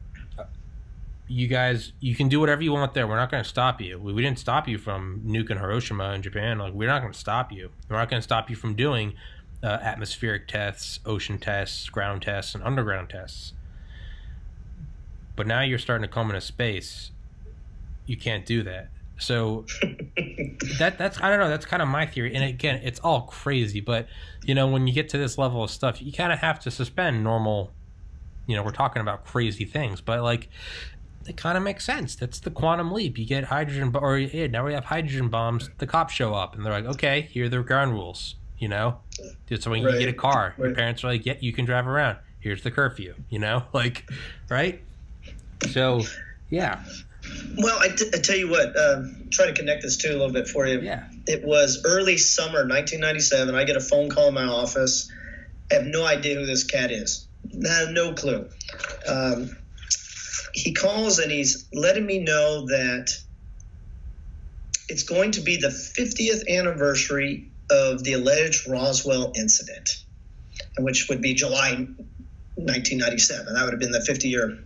you guys. You can do whatever you want there. We're not going to stop you. We, we didn't stop you from nuking Hiroshima in Japan. Like we're not going to stop you. We're not going to stop you from doing uh, atmospheric tests, ocean tests, ground tests, and underground tests. But now you're starting to come into space. You can't do that. So that that's I don't know. That's kind of my theory. And again, it's all crazy. But you know, when you get to this level of stuff, you kind of have to suspend normal. You know, we're talking about crazy things, but like it kind of makes sense. That's the quantum leap. You get hydrogen, or yeah, now we have hydrogen bombs. The cops show up and they're like, okay, here are the ground rules. You know, so when you Right. get a car, your parents are like, yeah, you can drive around. Here's the curfew. You know, (laughs) like, right? So, yeah, Well, I, t- I tell you what, um, try to connect this too a little bit for you. yeah, It was early summer 1997. I get a phone call in my office. I have no idea who this cat is. No, no clue. Um, he calls and he's letting me know that it's going to be the 50th anniversary of the alleged Roswell incident, which would be July 1997. That would have been the 50 year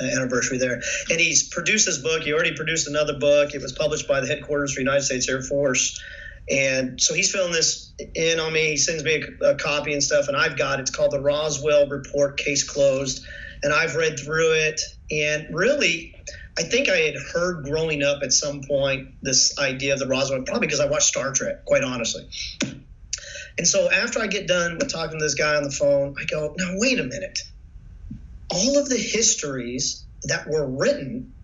Uh, anniversary there. And he's produced this book. He already produced another book. It was published by the headquarters for United States Air Force. And so he's filling this in on me. He sends me a, a copy and stuff, and I've got. It's called the Roswell Report, case closed. And I've read through it, and really, I think I had heard growing up at some point this idea of the Roswell, probably because I watched Star Trek, quite honestly. And so after I get done with talking to this guy on the phone, I go, now wait a minute. All of the histories that were written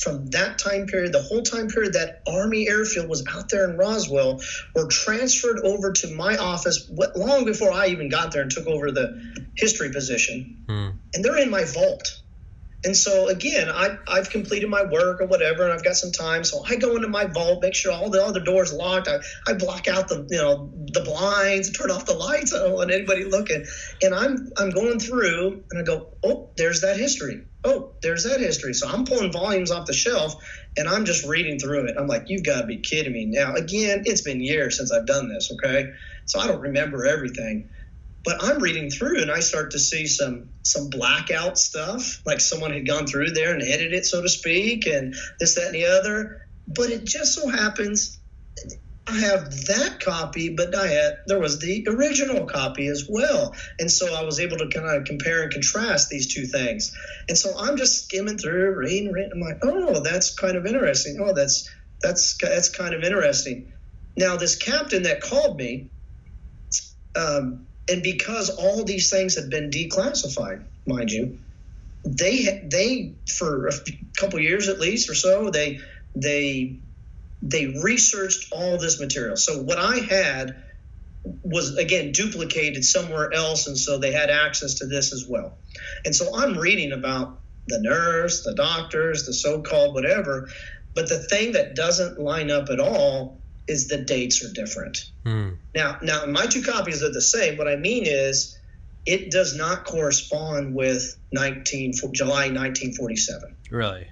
from that time period, the whole time period that Army Airfield was out there in Roswell, were transferred over to my office long before I even got there and took over the history position. Hmm. And they're in my vault. And so again, I, I've completed my work or whatever, and I've got some time. So I go into my vault, make sure all the other doors locked. I, I block out the you know the blinds, turn off the lights. I don't want anybody looking. And I'm I'm going through, and I go, oh, there's that history. Oh, there's that history. So I'm pulling volumes off the shelf, and I'm just reading through it. I'm like, you've got to be kidding me. Now again, it's been years since I've done this. Okay, so I don't remember everything but I'm reading through and I start to see some some blackout stuff, like someone had gone through there and edited it, so to speak, and this, that, and the other. But it just so happens I have that copy, but I had, there was the original copy as well, and so I was able to kind of compare and contrast these two things. And so I'm just skimming through, reading, reading. I'm like, oh, that's kind of interesting. Oh, that's that's that's kind of interesting. Now this captain that called me. Um, and because all these things had been declassified, mind you, they they for a couple years at least or so they they they researched all this material. So what I had was again duplicated somewhere else, and so they had access to this as well. And so I'm reading about the nurse, the doctors, the so-called whatever, but the thing that doesn't line up at all is the dates are different. Hmm. Now, now my two copies are the same. What I mean is, it does not correspond with 19 July 1947. Really?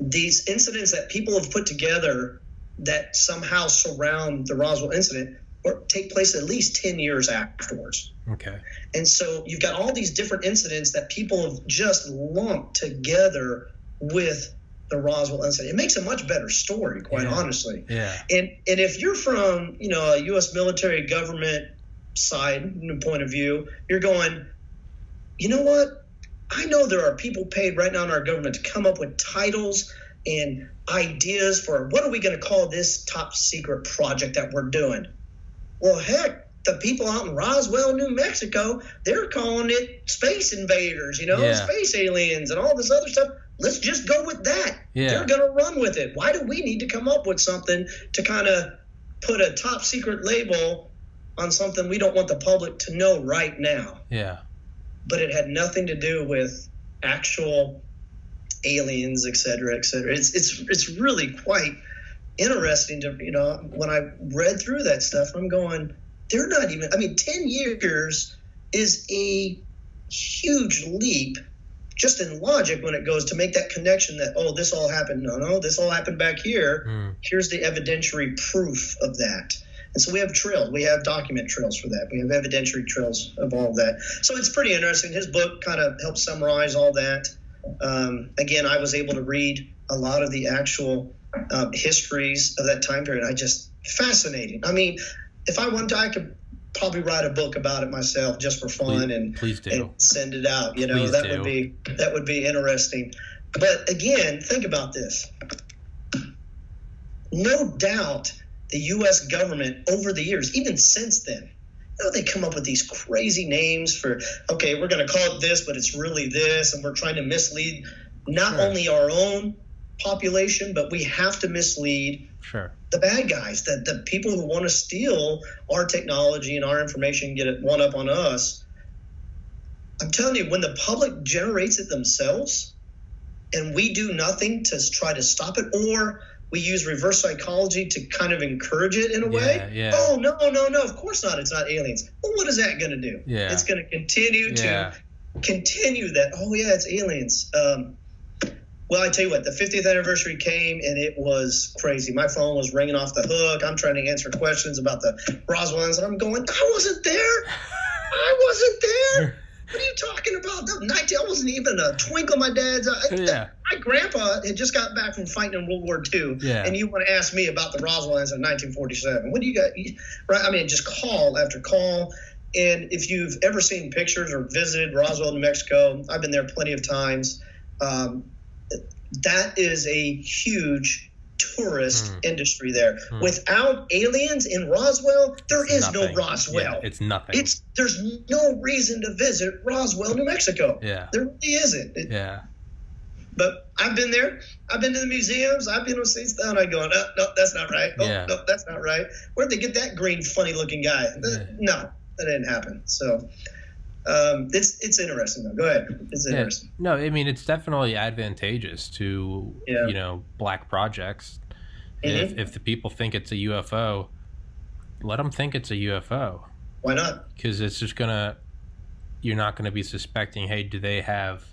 These incidents that people have put together that somehow surround the Roswell incident or take place at least 10 years afterwards. Okay. And so you've got all these different incidents that people have just lumped together with the Roswell incident. It makes a much better story, quite Yeah. honestly. Yeah. And and if you're from you know a U.S. military government side point of view, you're going, you know what? I know there are people paid right now in our government to come up with titles and ideas for what are we going to call this top secret project that we're doing. Well, heck, the people out in Roswell, New Mexico, they're calling it space invaders, you know, Yeah. space aliens and all this other stuff. Let's just go with that. Yeah. They're going to run with it. Why do we need to come up with something to kind of put a top secret label on something we don't want the public to know right now? Yeah. But it had nothing to do with actual aliens, et cetera, et cetera. It's it's it's really quite interesting to you know when I read through that stuff. I'm going, they're not even. I mean, ten years is a huge leap just in logic when it goes to make that connection that oh this all happened no no this all happened back here. Hmm. here's the evidentiary proof of that. And so we have trails. We have document trails for that. We have evidentiary trails of all of that. So it's pretty interesting. His book kind of helps summarize all that. Um, again i was able to read a lot of the actual um, histories of that time period. I just fascinating. I mean if i wanted to i could probably write a book about it myself just for fun Please, and please do. and send it out. You know, Please that do. would be that would be interesting. But again, think about this. No doubt the US government over the years, even since then, you know, they come up with these crazy names for okay, we're gonna call it this, but it's really this, and we're trying to mislead not Sure. only our own population, but we have to mislead Sure. the bad guys, the, the people who want to steal our technology and our information, and get it one up on us. I'm telling you, when the public generates it themselves and we do nothing to try to stop it, or we use reverse psychology to kind of encourage it in a way. Yeah. Oh, no, no, no, of course not. It's not aliens. Well, what is that going to do? Yeah. It's going to continue to continue that. Oh, yeah, it's aliens. Um, well, I tell you what, the 50th anniversary came and it was crazy. My phone was ringing off the hook. I'm trying to answer questions about the Roswells, and I'm going, I wasn't there. I wasn't there. (laughs) What are you talking about? That 19, I wasn't even a twinkle in my dad's eye. Yeah. My grandpa had just got back from fighting in World War II, Yeah. and you want to ask me about the Roswells in 1947? What do you got? Right? I mean, just call after call. And if you've ever seen pictures or visited Roswell, New Mexico, I've been there plenty of times. Um, that is a huge tourist Hmm. industry there. Hmm. Without aliens in Roswell, there is Nothing. no Roswell. Yeah, it's nothing. It's there's no reason to visit Roswell, New Mexico. yeah. There really isn't. It- Yeah. But I've been there. I've been to the museums. I've been on seats down. I go, no, no, that's not right. Oh, Yeah. no, that's not right. Where'd they get that green, funny-looking guy? Yeah. No, that didn't happen. So um, it's it's interesting though. Go ahead. It's Yeah. interesting. No, I mean it's definitely advantageous to Yeah. you know black projects. Mhm. If if the people think it's a UFO, let them think it's a UFO Why not? because it's just gonna. You're not gonna be suspecting. Hey, do they have?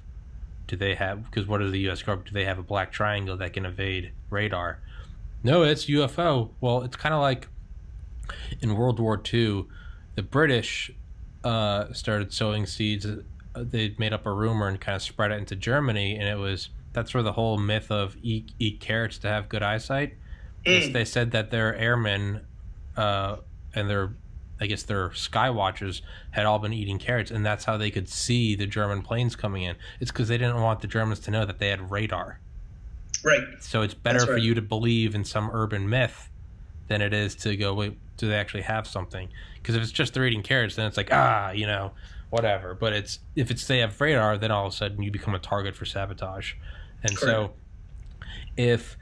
Do they have? Because what is the U.S. government? Do they have a black triangle that can evade radar? No, it's UFO. Well, it's kind of like in World War II, the British uh, started sowing seeds. Uh, They made up a rumor and kind of spread it into Germany, and it was that's where the whole myth of eat, eat carrots to have good eyesight. Mm. They said that their airmen uh, and their, I guess their sky watchers had all been eating carrots, and that's how they could see the German planes coming in. It's because they didn't want the Germans to know that they had radar. Right. So it's better for you to believe in some urban myth than it is to go, wait, do they actually have something? Because if it's just they're eating carrots, then it's like, ah, you know, whatever. But it's if it's they have radar, then all of a sudden you become a target for sabotage. And so if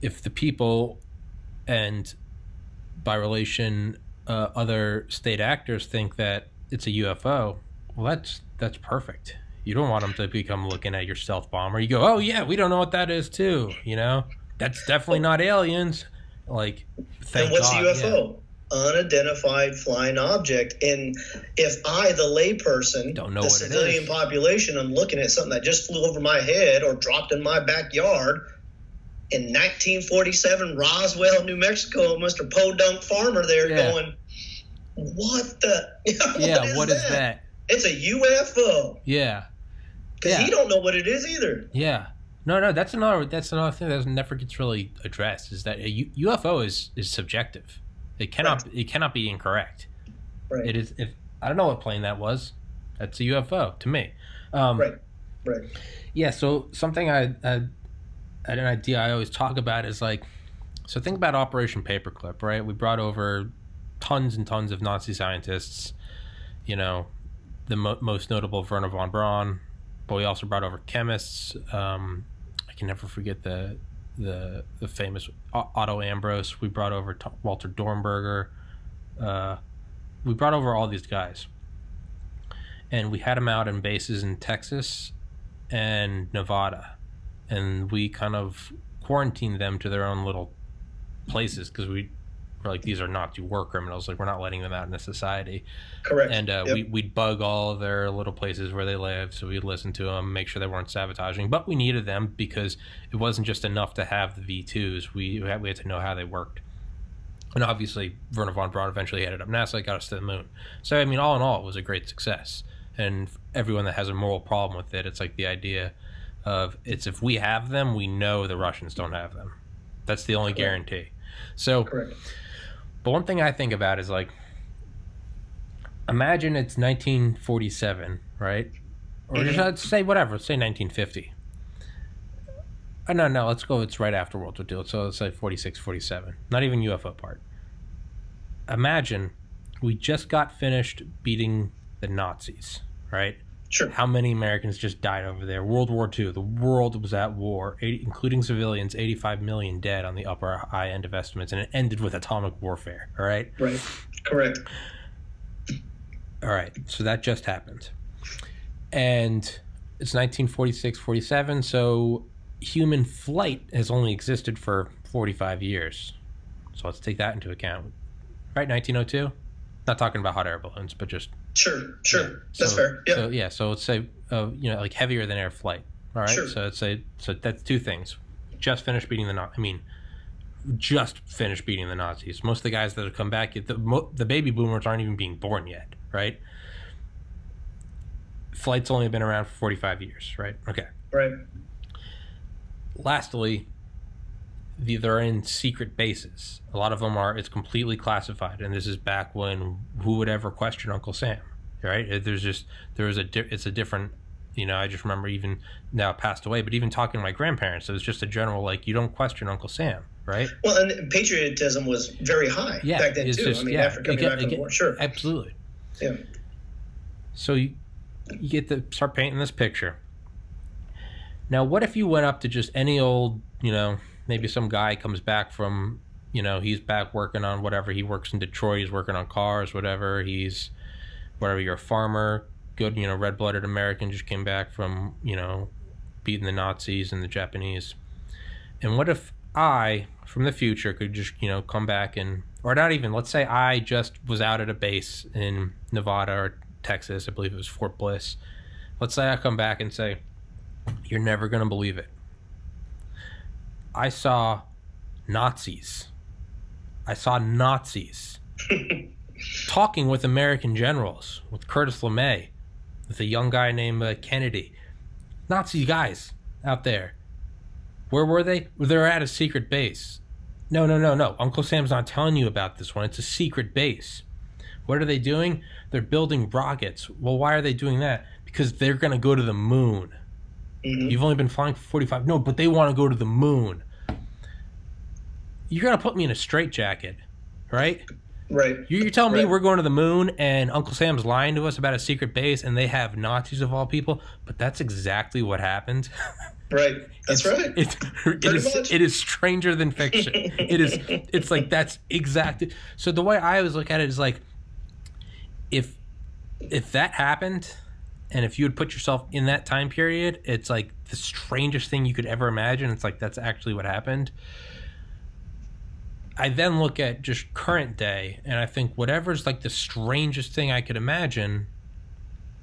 if the people and by relation uh, other state actors think that it's a UFO, well that's that's perfect. You don't want them to become looking at your stealth bomber. You go, oh yeah, we don't know what that is too. You know, that's definitely not aliens. Like, thank and what's God, a UFO? Unidentified flying object. And if I, the layperson, Don't know the what civilian is. population, I'm looking at something that just flew over my head or dropped in my backyard in 1947, Roswell, New Mexico, Mr. Podunk Farmer there Yeah. going, what the? (laughs) Yeah, what is that? It's a UFO. Yeah, Because Yeah. he don't know what it is either. yeah. No, no, that's another that's another thing that never gets really addressed. Is that a U- UFO is is subjective. It cannot it cannot be incorrect. Right. It is if I don't know what plane that was. That's a UFO to me. Um, Right. Right. Yeah. So something I, I an idea I always talk about is like, so think about Operation Paperclip, right? We brought over tons and tons of Nazi scientists. You know, the mo- most notable Wernher von Braun, but we also brought over chemists. Um, I can never forget the the the famous Otto Ambros. We brought over Walter Dornberger. Uh, we brought over all these guys, and we had them out in bases in Texas and Nevada, and we kind of quarantined them to their own little places because we were like, these are not Nazi war criminals. Like we're not letting them out into society Correct. and uh, Yep. we, we'd bug all of their little places where they lived so we'd listen to them make sure they weren't sabotaging but we needed them because it wasn't just enough to have the v2s we had, we had to know how they worked and obviously Wernher von Braun eventually headed up NASA got us to the moon so I mean all in all it was a great success and everyone that has a moral problem with it it's like the idea of it's if we have them we know the Russians don't have them that's the only Correct. guarantee so Correct. But one thing I think about is like, imagine it's 1947, right? Or just Mhm. let's say whatever, say 1950. Oh, no, no, let's go. It's right after World War II. So let's say 46, 47. Not even UFO part. Imagine we just got finished beating the Nazis, right? Sure. How many Americans just died over there? World War II. The world was at war, 80, including civilians. 85 million dead on the upper high end of estimates, and it ended with atomic warfare. All right. Right. Correct. All right. So that just happened, and it's 1946, 47. So human flight has only existed for 45 years. So let's take that into account. Right, 1902. Not talking about hot air balloons, but just Sure. Sure. Yeah. That's So- fair. Yep. So yeah, so let's say uh, you know like heavier than air flight. All right. Sure. So let's say so that's two things. Just finished beating the Nazis. I mean, just finished beating the Nazis. Most of the guys that have come back, the the baby boomers aren't even being born yet. Right. Flight's only been around for forty five years. Right. Okay. right. Lastly, the, they're in secret bases. A lot of them are. It's completely classified, and this is back when who would ever question Uncle Sam, right? There's just there was a di- it's a different. You know, I just remember even now passed away, but even talking to my grandparents, it was just a general like you don't question Uncle Sam, right? Well, and patriotism was very high Yeah, back then too. just- I mean, yeah, after coming it back from the war, sure. Absolutely. Yeah. So you, you get to start painting this picture. Now, what if you went up to just any old, you know, maybe some guy comes back from, you know, he's back working on whatever. He works in Detroit, he's working on cars, whatever. He's, whatever, you're a farmer, good, you know, red blooded American, just came back from, you know, beating the Nazis and the Japanese. And what if I, from the future, could just, you know, come back and, or not even, let's say I just was out at a base in Nevada or Texas, I believe it was Fort Bliss. Let's say I come back and say, you're never going to believe it. I saw Nazis. I saw Nazis (laughs) talking with American generals, with Curtis LeMay, with a young guy named uh, Kennedy. Nazi guys out there. Where were they? They were at a secret base. No, no, no, no. Uncle Sam's not telling you about this one. It's a secret base. What are they doing? They're building rockets. Well, why are they doing that? Because they're going to go to the moon. Mm-hmm. You've only been flying for 45. No, but they want to go to the moon. You're going to put me in a straitjacket, right? Right. You're telling right. me we're going to the moon and Uncle Sam's lying to us about a secret base and they have Nazis of all people, but that's exactly what happened. Right. That's (laughs) it's, right. It's, it is, it is stranger than fiction. it is (laughs) it's like that's exactly so the way I always look at it is like if if that happened and if you would put yourself in that time period, it's like the strangest thing you could ever imagine. It's like that's actually what happened. I then look at just current day and I think whatever's like the strangest thing I could imagine.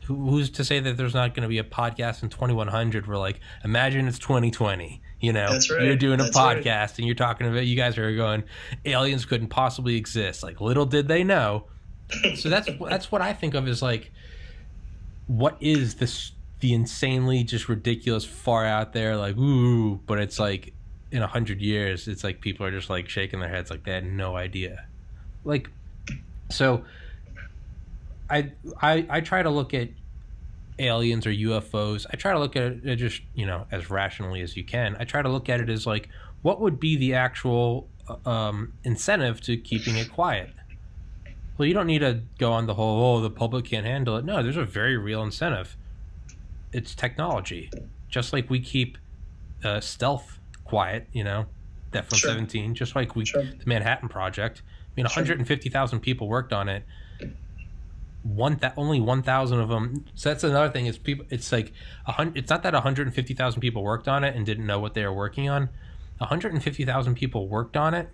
who's to say that there's not going to be a podcast in 2100 where like imagine it's 2020 you know right. you're doing a That's podcast right. and you're talking about you guys are going aliens couldn't possibly exist like little did they know so that's that's what i think of as like what is this the insanely just ridiculous far out there like ooh but it's like in a hundred years it's like people are just like shaking their heads like they had no idea like so I, I I try to look at aliens or UFOs. I try to look at it just you know as rationally as you can. I try to look at it as like what would be the actual um, incentive to keeping it quiet. Well, you don't need to go on the whole oh the public can't handle it. No, there's a very real incentive. It's technology, just like we keep uh, stealth quiet. You know, Defcon Sure. 17, just like we Sure. the Manhattan Project. I mean, Sure. 150,000 people worked on it one that only 1000 of them so that's another thing is people it's like a hundred it's not that 150000 people worked on it and didn't know what they were working on 150000 people worked on it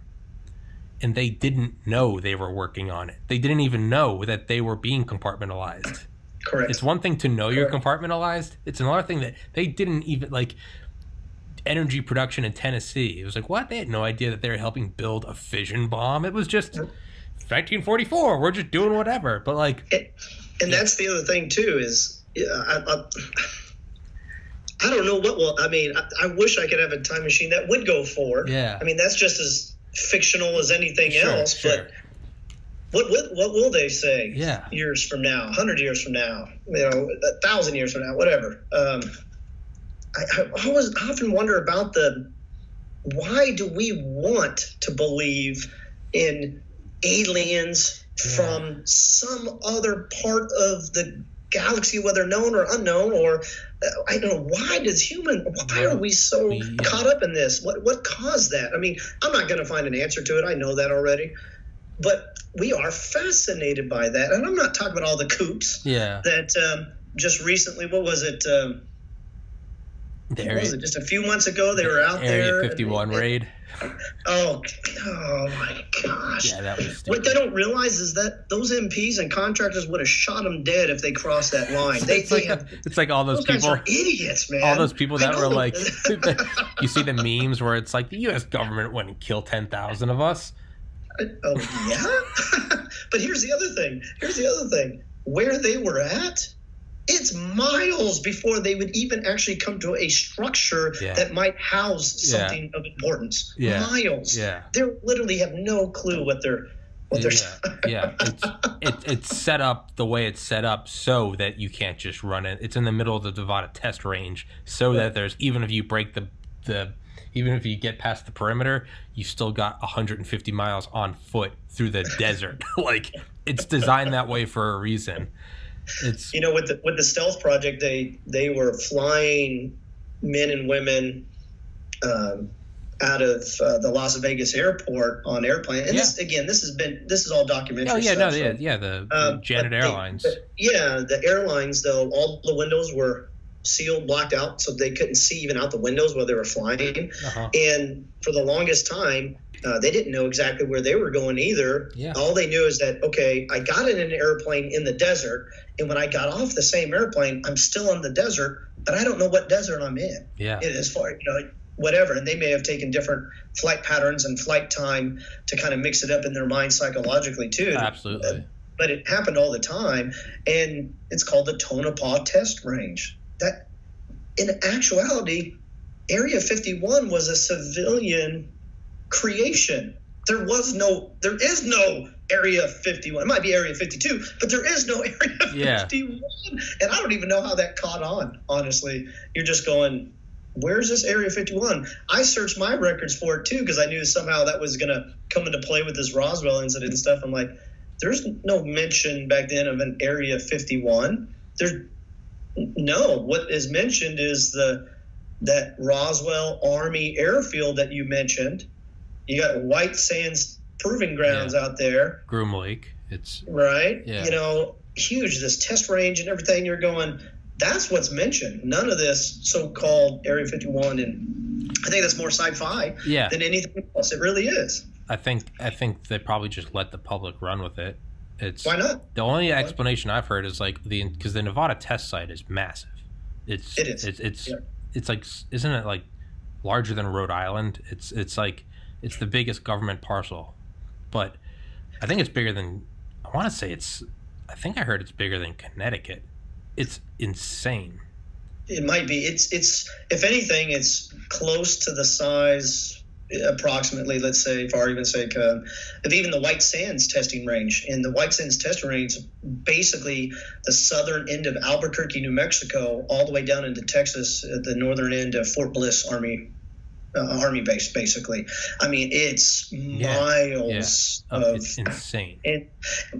and they didn't know they were working on it. They didn't even know that they were being compartmentalized. Correct. it's one thing to know you're compartmentalized. It's another thing that they didn't even like energy production in tennessee. It was like what? They had no idea that they were helping build a fission bomb. It was just 1944 we're just doing whatever. But like and, and that's the other thing too is yeah, I, I, I don't know what will I mean I, I wish I could have a time machine that would go forward. Yeah. I mean that's just as fictional as anything Sure, else sure. but what, what what will they say Yeah. years from now 100 years from now you know a thousand years from now whatever um, I, I always often wonder about the why do we want to believe in aliens Yeah. from some other part of the galaxy, whether known or unknown, or uh, I don't know why does human why are we so yeah. caught up in this? What what caused that? I mean, I'm not going to find an answer to it. I know that already, but we are fascinated by that, and I'm not talking about all the kooks yeah that um, just recently. What was it? Um, the what area, was it? Just a few months ago, they were out area there. 51 and- raid Oh, oh my gosh! yeah that was What they don't realize is that those MPs and contractors would have shot them dead if they crossed that line. They, it's, like, have, it's like all those those people are idiots, man. all those people that were like (laughs) (laughs) you see the memes where it's like the us government wouldn't kill 10,000 of us uh, oh yeah. (laughs) but here's the other thing. Here's the other thing. Where they were at, it's miles before they would even actually come to a structure Yeah. that might house Yeah. something of importance. Yeah. Miles. yeah They literally have no clue what they're what they're. yeah, (laughs) yeah. It's, it, it's set up the way it's set up so that you can't just run it. It's in the middle of the Nevada test range, so that there's even if you break the the even if you get past the perimeter, you still got 150 miles on foot through the (laughs) desert. (laughs) like it's designed that way for a reason. It's you know with the with the stealth project they they were flying men and women um, out of uh, the Las Vegas airport on airplane. And Yeah. this again, this has been this is all documentary. Oh yeah, no, stuff, so- yeah, yeah. The, the um, Janet but they- Airlines. but, yeah, the airlines though, all the windows were sealed, blocked out, so they couldn't see even out the windows while they were flying. Uh-huh. And for the longest time, uh, they didn't know exactly where they were going either. Yeah. All they knew is that okay, I got in an airplane in the desert, and when I got off the same airplane, I'm still in the desert, but I don't know what desert I'm in. Yeah. It is far you know whatever. And they may have taken different flight patterns and flight time to kind of mix it up in their mind psychologically too. Absolutely. but it happened all the time. And it's called the tonopah test range. That in actuality area 51 was a civilian creation there was no there is no area 51 it might be area 52 but there is no (laughs) area Yeah. 51 and i don't even know how that caught on honestly. You're just going where's this area 51 i searched my records for it too because i knew somehow that was going to come into play with this roswell incident and stuff. I'm like there's no mention back then of an area 51 there's no. What is mentioned is the that roswell army airfield that you mentioned you got white sands proving grounds out there Groom Lake. It's right Yeah. you know huge this test range and everything you're going that's what's mentioned none of this so-called area 51 and i think that's more sci-fi yeah. than anything else it really is I think I think they probably just let the public run with it. It's why not the only explanation I've heard is like the because the Nevada test site is massive. It's It is. It's it's, Yeah. it's like isn't it like larger than Rhode Island? It's it's like it's the biggest government parcel, but I think it's bigger than I want to say it's. I think I heard it's bigger than Connecticut. It's insane. It might be. It's it's if anything, it's close to the size, approximately. Let's say, for argument's sake, uh, of even the White Sands testing range. And the White Sands testing range, is basically the southern end of Albuquerque, New Mexico, all the way down into Texas, at the northern end of Fort Bliss Army. Uh, army base, basically. I mean, it's miles Oh, of it's insane. and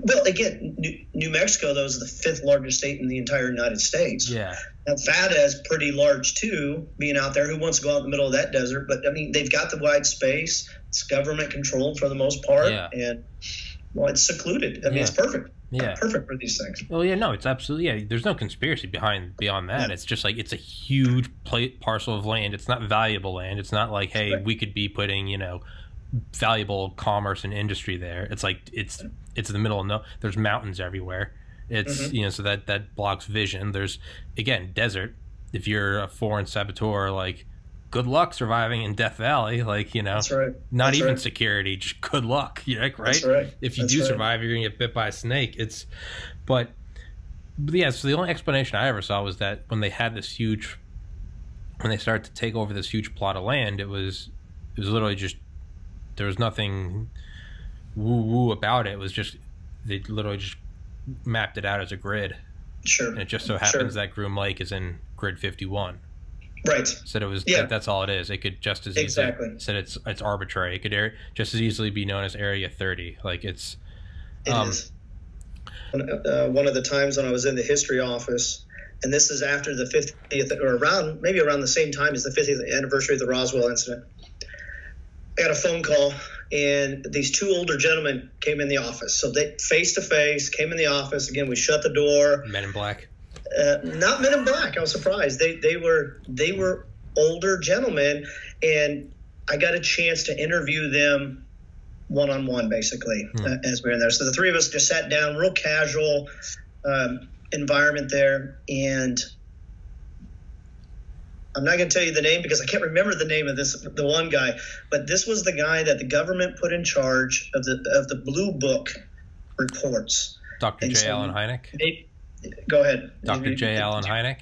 well, again, New, New Mexico, though, is the fifth largest state in the entire United States. Yeah. Nevada is pretty large too, being out there. Who wants to go out in the middle of that desert? But I mean, they've got the wide space. It's government controlled for the most part, Yeah. and well, it's secluded. I mean, Yeah. it's perfect. Yeah. perfect for these things. Well, yeah, no, it's absolutely yeah. There's no conspiracy behind beyond that. Yeah. It's just like it's a huge plate parcel of land. It's not valuable land. It's not like hey, Right. we could be putting you know valuable commerce and industry there. It's like it's it's in the middle of no. There's mountains everywhere. It's Mhm. you know so that that blocks vision. There's again desert. If you're a foreign saboteur, like good luck surviving in Death Valley. Like you know, That's right. not That's even right. security, just good luck. (laughs) Know, right? Right. if you That's do survive, you're gonna get bit by a snake. It's, but, but yeah. So the only explanation I ever saw was that when they had this huge, when they started to take over this huge plot of land, it was, it was literally just, there was nothing woo woo about it. It was just, they literally just mapped it out as a grid, Sure. and it just so Sure. happens that Groom Lake is in grid 51. Right. Said it was Yeah. that, that's all it is. It could just as Exactly. easily said it's it's arbitrary. It could air, just as easily be known as Area 30. Like it's It Um, is. Uh, one of the times when I was in the history office, and this is after the 50th, or around maybe around the same time as the 50th anniversary of the Roswell incident. I got a phone call, and these two older gentlemen came in the office. So they face to face came in the office. Again, we shut the door. Men in Black. Uh, not Men in Black. I was surprised. They they were they were older gentlemen, and I got a chance to interview them one on one, basically, Hmm. uh, as we were in there. So the three of us just sat down, real casual um, environment there, and. I'm not going to tell you the name because I can't remember the name of this the one guy, but this was the guy that the government put in charge of the of the Blue Book reports. Dr. And J. so- Allen Hynek. They- go ahead, Dr. J. Allen Hynek.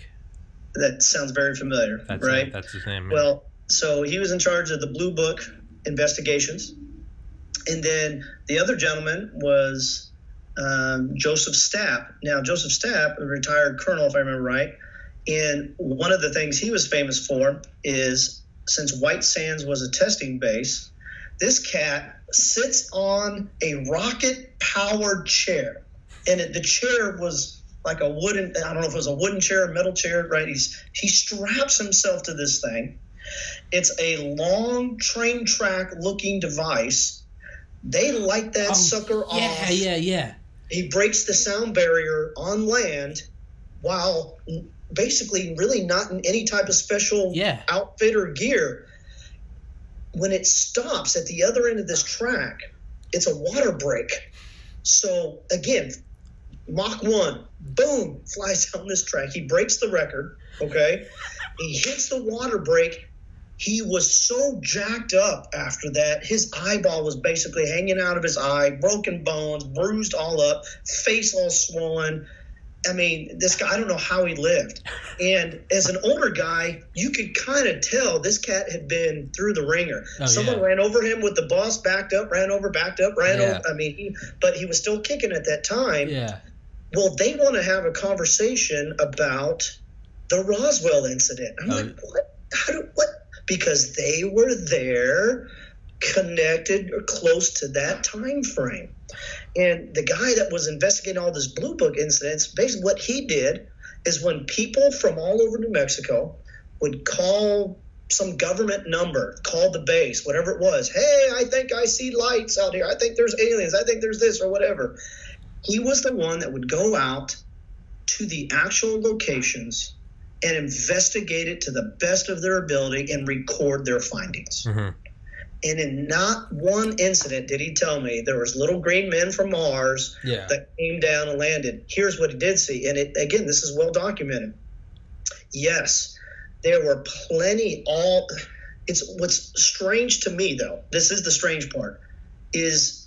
That sounds very familiar, That's right? it. That's his name. Well, so he was in charge of the Blue Book investigations, and then the other gentleman was um, Joseph Stapp. Now, Joseph Stapp, a retired colonel, if I remember right, and one of the things he was famous for is since White Sands was a testing base, this cat sits on a rocket-powered chair, and it, the chair was like a wooden I don't know if it was a wooden chair, metal chair, right? He's he straps himself to this thing. It's a long train track looking device. They light that Oh, sucker yeah, off. yeah, yeah. He breaks the sound barrier on land while basically really not in any type of special Yeah. outfit or gear. When it stops at the other end of this track, it's a water break. So again, Mach 1, boom, flies down this track. He breaks the record, okay? he hits the water brake. He was so jacked up after that. His eyeball was basically hanging out of his eye, broken bones, bruised all up, face all swollen. I mean, this guy, I don't know how he lived. And as an older guy, you could kind of tell this cat had been through the wringer. Oh, Someone yeah. ran over him with the boss, backed up, ran over, backed up, ran Yeah. over. I mean, he, but he was still kicking at that time. Yeah. Well, they want to have a conversation about the Roswell incident. I'm Oh. like, uh, what? How do what? Because they were there, connected or close to that time frame. And the guy that was investigating all this Blue Book incidents, basically what he did is when people from all over New Mexico would call some government number, call the base, whatever it was. Hey, I think I see lights out here. I think there's aliens. I think there's this or whatever. He was the one that would go out to the actual locations and investigate it to the best of their ability and record their findings. hmm And in not one incident did he tell me there was little green men from Mars Yeah. that came down and landed. Here's what he did see, and it again, this is well documented. Yes, there were plenty. All it's what's strange to me though. This is the strange part. Is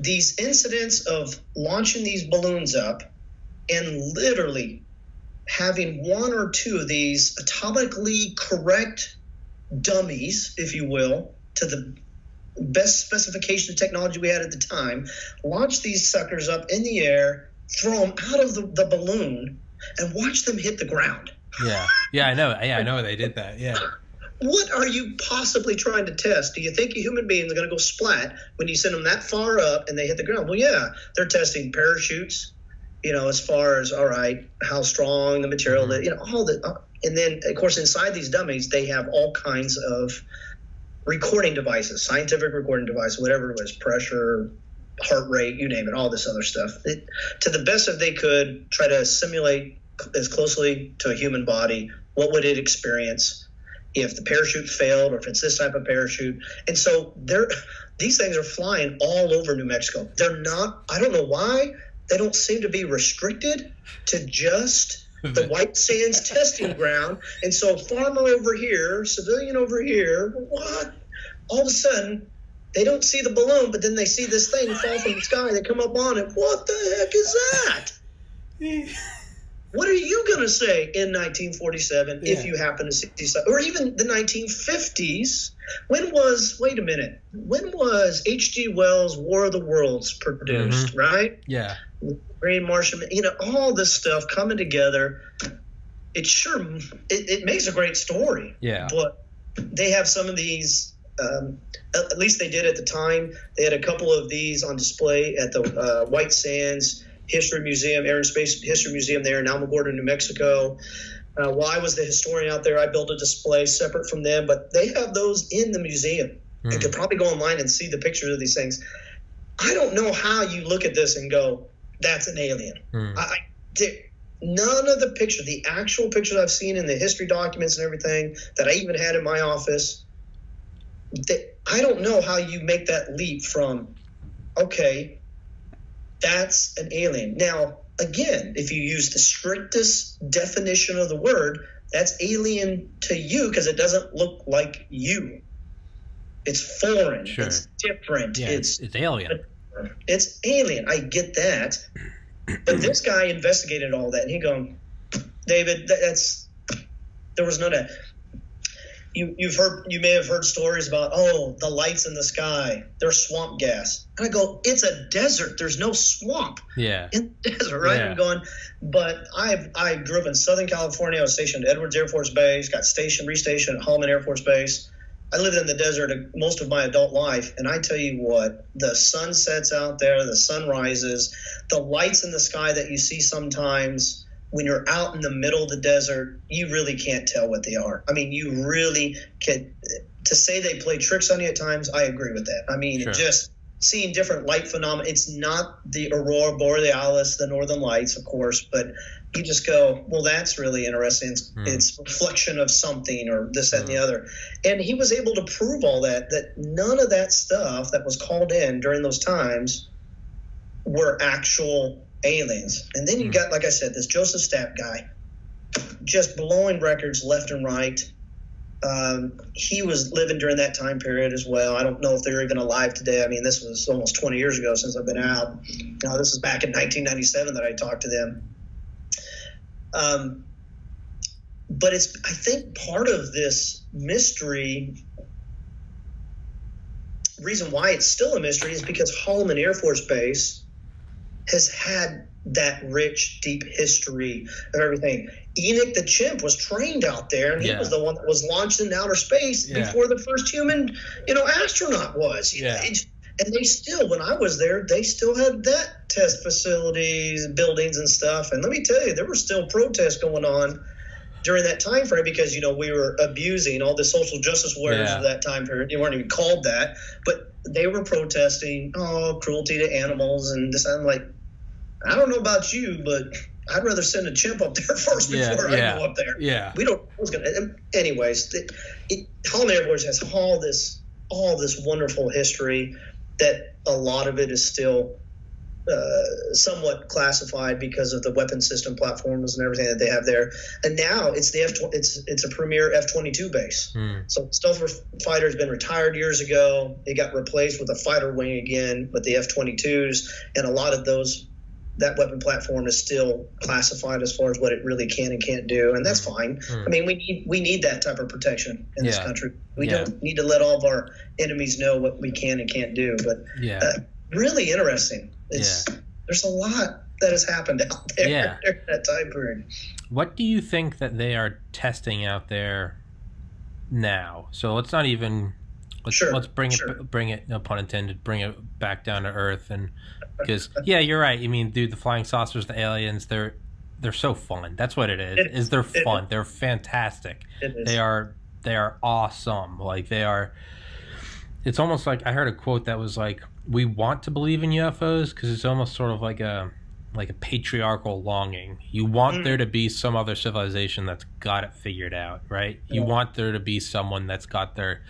these incidents of launching these balloons up and literally having one or two of these atomically correct dummies, if you will, to the best specification of technology we had at the time, launch these suckers up in the air, throw them out of the, the balloon, and watch them hit the ground. Yeah. Yeah, I know. Yeah, I know they did that. Yeah. What are you possibly trying to test? Do you think a human being is going to go splat when you send them that far up and they hit the ground? Well, yeah, they're testing parachutes, you know, as far as, all right, how strong the material, that you know, all the, uh, and then, of course, inside these dummies, they have all kinds of recording devices, scientific recording devices, whatever it was, pressure, heart rate, you name it, all this other stuff. It, to the best of they could, try to simulate as closely to a human body what would it experience if the parachute failed or if it's this type of parachute. And so they're these things are flying all over New Mexico. They're not I don't know why they don't seem to be restricted to just the (laughs) White Sands testing ground. And so a farmer over here, civilian over here, what? All of a sudden they don't see the balloon, but then they see this thing fall from the sky. They come up on it. What the heck is that? (laughs) What are you going to say in 1947 Yeah. if you happen to see something? Or even the 1950s? When was, wait a minute, when was H.G. Wells' War of the Worlds produced, right? Yeah. Green Martian, you know, all this stuff coming together. It sure, it, it makes a great story Yeah. but they have some of these. Um, at at least they did at the time. They had a couple of these on display at the uh, White Sands History Museum, Air and Space History Museum there in Alamogordo, New Mexico. Uh, while I was the historian out there, I built a display separate from them, but they have those in the museum. You Hmm. could probably go online and see the pictures of these things. I don't know how you look at this and go, "That's an alien." Hmm. I, I none of the picture, the actual pictures I've seen in the history documents and everything that I even had in my office, that I don't know how you make that leap from, okay, that's an alien. Now, again, if you use the strictest definition of the word, that's alien to you because it doesn't look like you. It's foreign. Sure. It's different. Yeah. it's It's, it's alien. it's alien. I get that. But this guy investigated all that, and he going, David, that's there was none of that. You you've heard you may have heard stories about oh the lights in the sky they're swamp gas. And I go it's a desert. There's no swamp Yeah. in the (laughs) desert right? Yeah. I'm going but I've I grew up in Southern California. I was stationed at Edwards Air Force Base got stationed restationed at Holloman Air Force Base. I lived in the desert most of my adult life, and I tell you what, the sun sets out there, the sun rises, the lights in the sky that you see sometimes when you're out in the middle of the desert, you really can't tell what they are. I mean, you really can. To say they play tricks on you at times, I agree with that. I mean, sure. just seeing different light phenomena. It's not the aurora borealis, the northern lights, of course, but you just go, well, that's really interesting. It's, mm. it's reflection of something or this, that, mm. and the hmm. other. And he was able to prove all that, that none of that stuff that was called in during those times were actual aliens. And then you mm. got, like I said, this Joseph Stapp guy just blowing records left and right. Um, he was living during that time period as well. I don't know if they're even alive today. I mean, this was almost 20 years ago since I've been out. Now, this is back in 1997 that I talked to them. Um, but it's, I think, part of this mystery. Reason why it's still a mystery is because Holloman Air Force Base has had that rich, deep history of everything. Enos the chimp was trained out there, and he yeah. was the one that was launched into outer space yeah. before the first human, you know, astronaut was. Yeah. and they still, when I was there, they still had that test facilities, buildings, and stuff. And let me tell you, there were still protests going on during that time frame because you know we were abusing all the social justice warriors yeah. of that time period. You weren't even called that, but they were protesting oh cruelty to animals and this. I'm like, I don't know about you, but I'd rather send a chimp up there (laughs) first yeah, before yeah, I go up there. Yeah, we don't. Who's gonna? Anyways, it, it, Holloman Air Force has all this, all this wonderful history that a lot of it is still uh, somewhat classified because of the weapon system platforms and everything that they have there. And now it's the F it's it's a premier F twenty two base. Hmm. So stealth fighter has been retired years ago. It got replaced with a fighter wing again with the F twenty twos, and a lot of those that weapon platform is still classified as far as what it really can and can't do, and that's hmm. fine. Hmm. I mean, we need we need that type of protection in yeah. this country. We yeah. don't need to let all of our enemies know what we can and can't do. But yeah. Uh, really interesting. It's yeah. there's a lot that has happened (laughs) out there yeah. during that time period. What do you think that they are testing out there now? So let's not even let's sure. let's bring sure. it bring it no pun intended bring it back down to earth and because yeah you're right. I mean, dude, the flying saucers, the aliens, they're they're so fun. That's what it is. It, is they're fun. They're fantastic. They are they are awesome. Like they are. It's almost like I heard a quote that was like we want to believe in UFOs because it's almost sort of like a like a patriarchal longing. You want mm. there to be some other civilization that's got it figured out, right? Yeah. You want there to be someone that's got their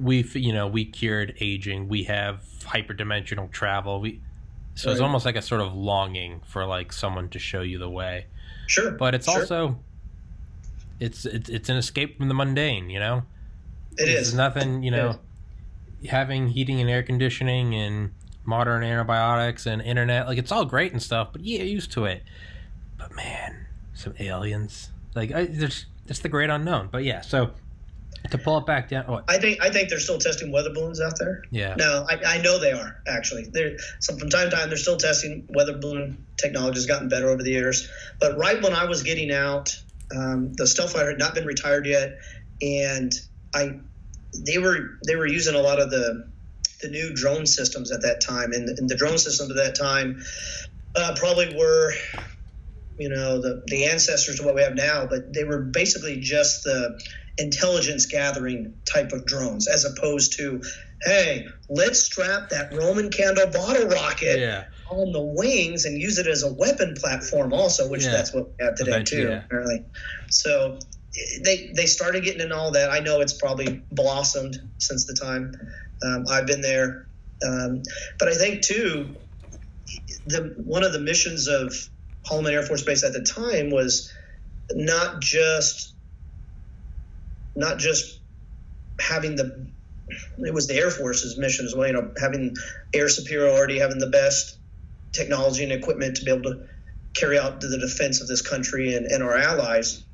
we you know we cured aging, we have hyperdimensional travel. We so right. it's almost like a sort of longing for like someone to show you the way. Sure. But it's sure. also it's it's it's an escape from the mundane, you know. It There's is. nothing, you know having heating and air conditioning and modern antibiotics and internet like it's all great and stuff but yeah used to it but man some aliens like I, there's it's the great unknown but yeah so to pull it back down oh, i think i think they're still testing weather balloons out there. Yeah. No i, I know they are actually. They're so from time to time they're still testing weather balloon technology has gotten better over the years. But right when i was getting out um, the stealth fighter had not been retired yet and i they were they were using a lot of the the new drone systems at that time, and, and the drone systems at that time uh, probably were you know the the ancestors of what we have now, but they were basically just the intelligence gathering type of drones, as opposed to hey, let's strap that Roman candle bottle rocket yeah. on the wings and use it as a weapon platform, also, which yeah. that's what we have today too, yeah. apparently. So they they started getting in all that. I know it's probably blossomed since the time um, I've been there, um, but I think too, the one of the missions of Holloman Air Force Base at the time was not just not just having the it was the Air Force's mission as well. You know, having air superiority, having the best technology and equipment to be able to carry out the defense of this country and, and our allies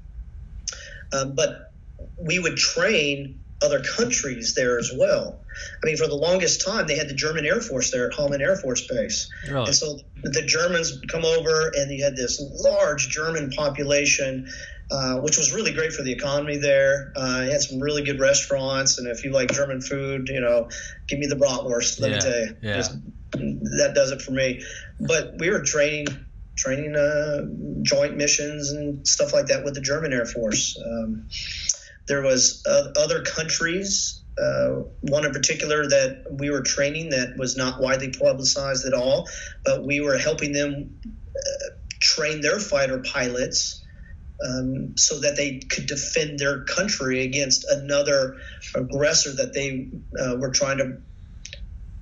um, but we would train other countries there as well. I mean, for the longest time, they had the German Air Force there at Holloman Air Force Base. Really? And so the Germans come over, and you had this large German population, uh, which was really great for the economy there. Uh, had some really good restaurants, and if you like German food, you know, give me the bratwurst. Let Yeah, me tell you, yeah. Just- that does it for me. But we were training. Training uh, joint missions and stuff like that with the German Air Force. Um, there was uh, other countries uh, one in particular that we were training that was not widely publicized at all but we were helping them uh, train their fighter pilots um, so that they could defend their country against another aggressor that they uh, were trying to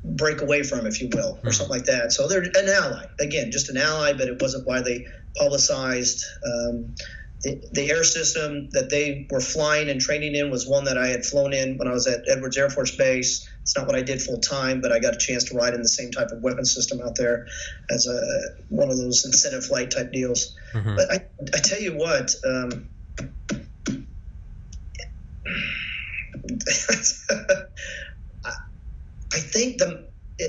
break away from, if you will, or Mhm. something like that. So they're an ally. Again, just an ally, but it wasn't widely publicized. Um, the, the air system that they were flying and training in was one that I had flown in when I was at Edwards Air Force Base. It's not what I did full time, but I got a chance to ride in the same type of weapon system out there as a one of those incentive flight type deals. Mhm. But I, I tell you what, um, I, (laughs) I think the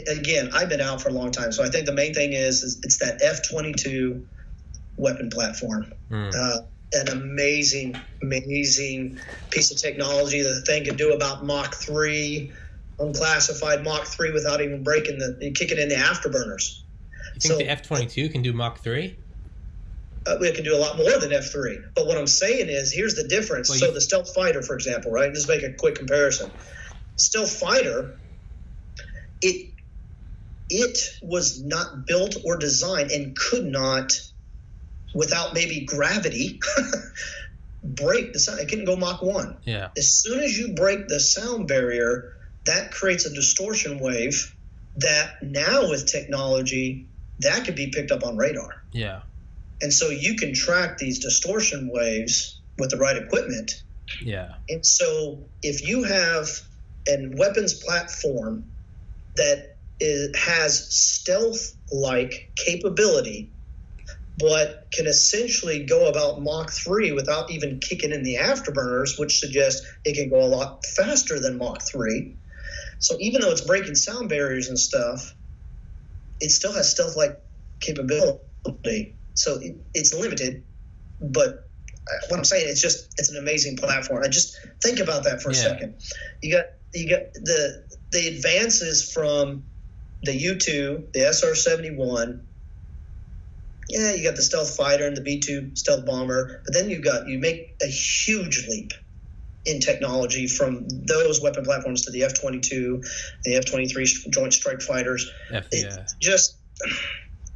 again I've been out for a long time, so I think the main thing is, is it's that F twenty two weapon platform. Mm. Uh, an amazing, amazing piece of technology that the thing could do about Mach three, unclassified Mach three without even breaking the kicking in the afterburners. You think so- the F twenty two can do Mach three? uh, we can do a lot more than F3. But what I'm saying is, here's the difference. Well, so you- the stealth fighter, for example, right? Just make a quick comparison. Stealth fighter, it it was not built or designed and could not, without maybe gravity, (laughs) break the sound. It couldn't go Mach one. Yeah. As soon as you break the sound barrier, that creates a distortion wave that now with technology that could be picked up on radar. Yeah. And so you can track these distortion waves with the right equipment. Yeah. And so if you have a weapons platform that is, has stealth like capability, but can essentially go about Mach 3 without even kicking in the afterburners, which suggests it can go a lot faster than Mach 3. So even though it's breaking sound barriers and stuff, it still has stealth like capability. So it, it's limited, but uh, what I'm saying, it's just it's an amazing platform. I just think about that for a Yeah. second. You got you got the the advances from the U2, the SR-71. Yeah, you got the stealth fighter and the B-2 stealth bomber, but then you got you make a huge leap in technology from those weapon platforms to the F-22, the F-23 Joint Strike Fighters F it yeah. just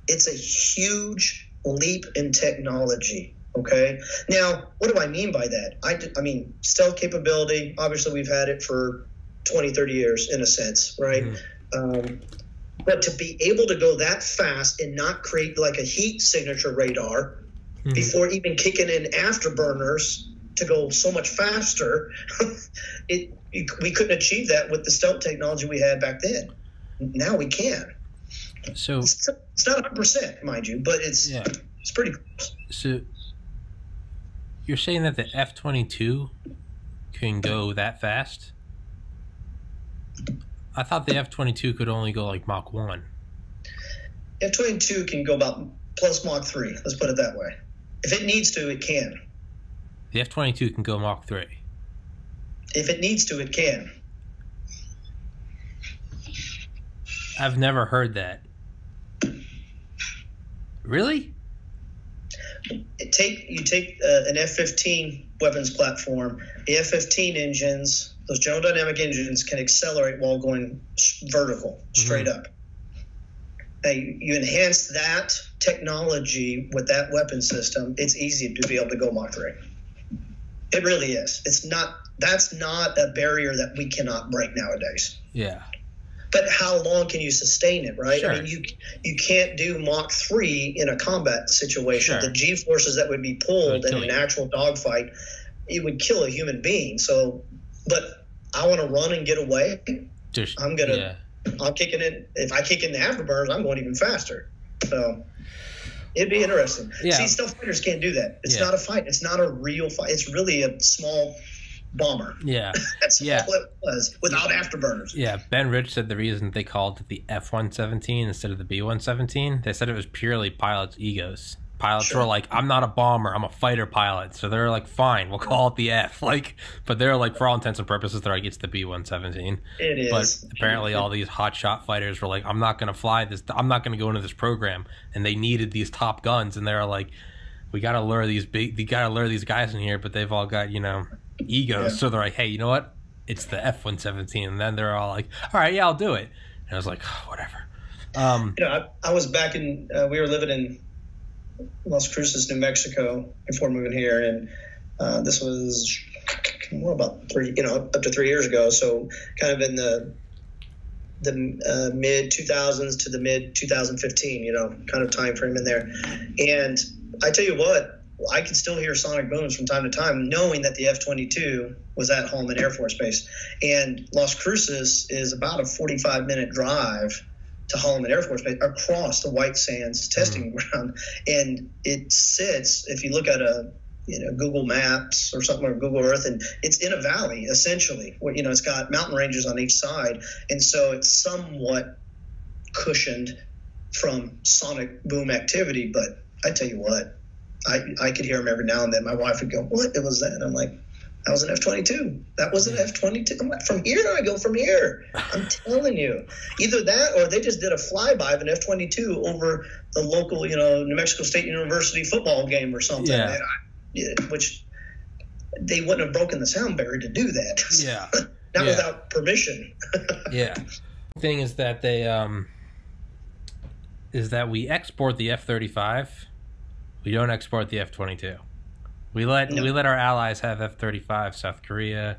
it's a huge leap in technology okay now what do i mean by that I, I mean stealth capability obviously we've had it for 20 30 years in a sense right Mhm. um, but to be able to go that fast and not create like a heat signature radar Mhm. before even kicking in afterburners to go so much faster (laughs) it we couldn't achieve that with the stealth technology we had back then now we can So it's, it's not 100% mind you but it's yeah. it's pretty close So you're saying that the F twenty two can go that fast? I thought the F twenty two could only go like Mach one. f-22 can go about plus mach 3 let's put it that way if it needs to it can The F twenty two can go Mach three. if it needs to it can I've never heard that. Really? it take you take uh, an F-15 weapons platform. The F-15 engines, those General Dynamic engines, can accelerate while going vertical, straight up. Now you, enhance that technology with that weapon system. It's easy to be able to go Mach 3. It really is. It's not. That's not a barrier that we cannot break nowadays. Yeah. But how long can you sustain it, right? Sure. I mean, you you can't do Mach three in a combat situation. Sure. The G forces that would be Would pulled in an actual dogfight, it would kill a human being. So, but I want to run and get away. Just I'm gonna- yeah. I'm kicking it. If I kick in the afterburners, I'm going even faster. So. It'd be interesting. Yeah. See, stealth fighters can't do that. It's Yeah. not a fight. It's not a real fight. It's really a small bomber. Yeah. (laughs) That's Yeah. all it was without afterburners. Yeah, Ben Rich said the reason they called it the F one seventeen instead of the B one seventeen, they said it was purely pilots' egos. Pilots Sure. were like, "I'm not a bomber, I'm a fighter pilot," so they're like, "Fine, we'll call it the F." (laughs) Like, but they're like, for all intents and purposes, they're like, "It's the B one seventeen." It is. But apparently, all these hotshot fighters were like, "I'm not going to fly this. I'm not going to go into this program," and they needed these top guns, and they're like, "We got to lure these big. We got to lure these guys in here," but they've all got you know egos, Yeah. so they're like, "Hey, you know what? It's the F one seventeen, and then they're all like, "All right, yeah, I'll do it." And I was like, (sighs) "Whatever." Um, you know, I, I was back in. Uh, we were living in Las Cruces, New Mexico, before moving here, and uh, this was well about three, you know, up to three years ago. So kind of in the the uh, mid 2000s to the mid 2015, you know, kind of time frame in there. And I tell you what, I can still hear sonic booms from time to time, knowing that the F 22 was at home Holloman Air Force Base. And Las Cruces is about a 45 minute drive to Holloman Air Force Base across the White Sands mm-hmm. testing (laughs) ground, and it sits. If you look at a you know Google Maps or something or Google Earth, and it's in a valley essentially. Where you know it's got mountain ranges on each side, and so it's somewhat cushioned from sonic boom activity. But I tell you what, I I could hear them every now and then. My wife would go, "What? It was that?" And I'm like. That was an F twenty two. That was an F twenty two. From here I go from here. I'm (laughs) telling you, either that or they just did a flyby of an F twenty two over the local, you know, New Mexico State University football game or something. Yeah. I- which they wouldn't have broken the sound barrier to do that. (laughs) yeah, Not Yeah. without permission. (laughs) yeah. The thing is that they um, is that we export the F thirty five, we don't export the F twenty two. We let No. we let our allies have F thirty five, South Korea,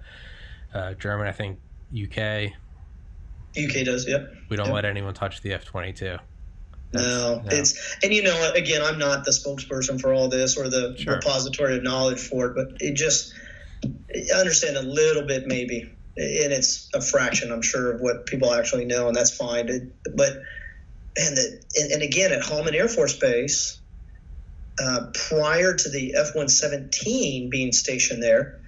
uh, Germany, I think UK. UK does, yep. We don't Yep. let anyone touch the F twenty two. No, it's and you know again, I'm not the spokesperson for all this or the Sure. repository of knowledge for it, but it just I understand a little bit maybe, and it's a fraction, I'm sure, of what people actually know, and that's fine. It, but and the and, and again at Holloman Air Force Base, uh, prior to the F-117 being stationed there,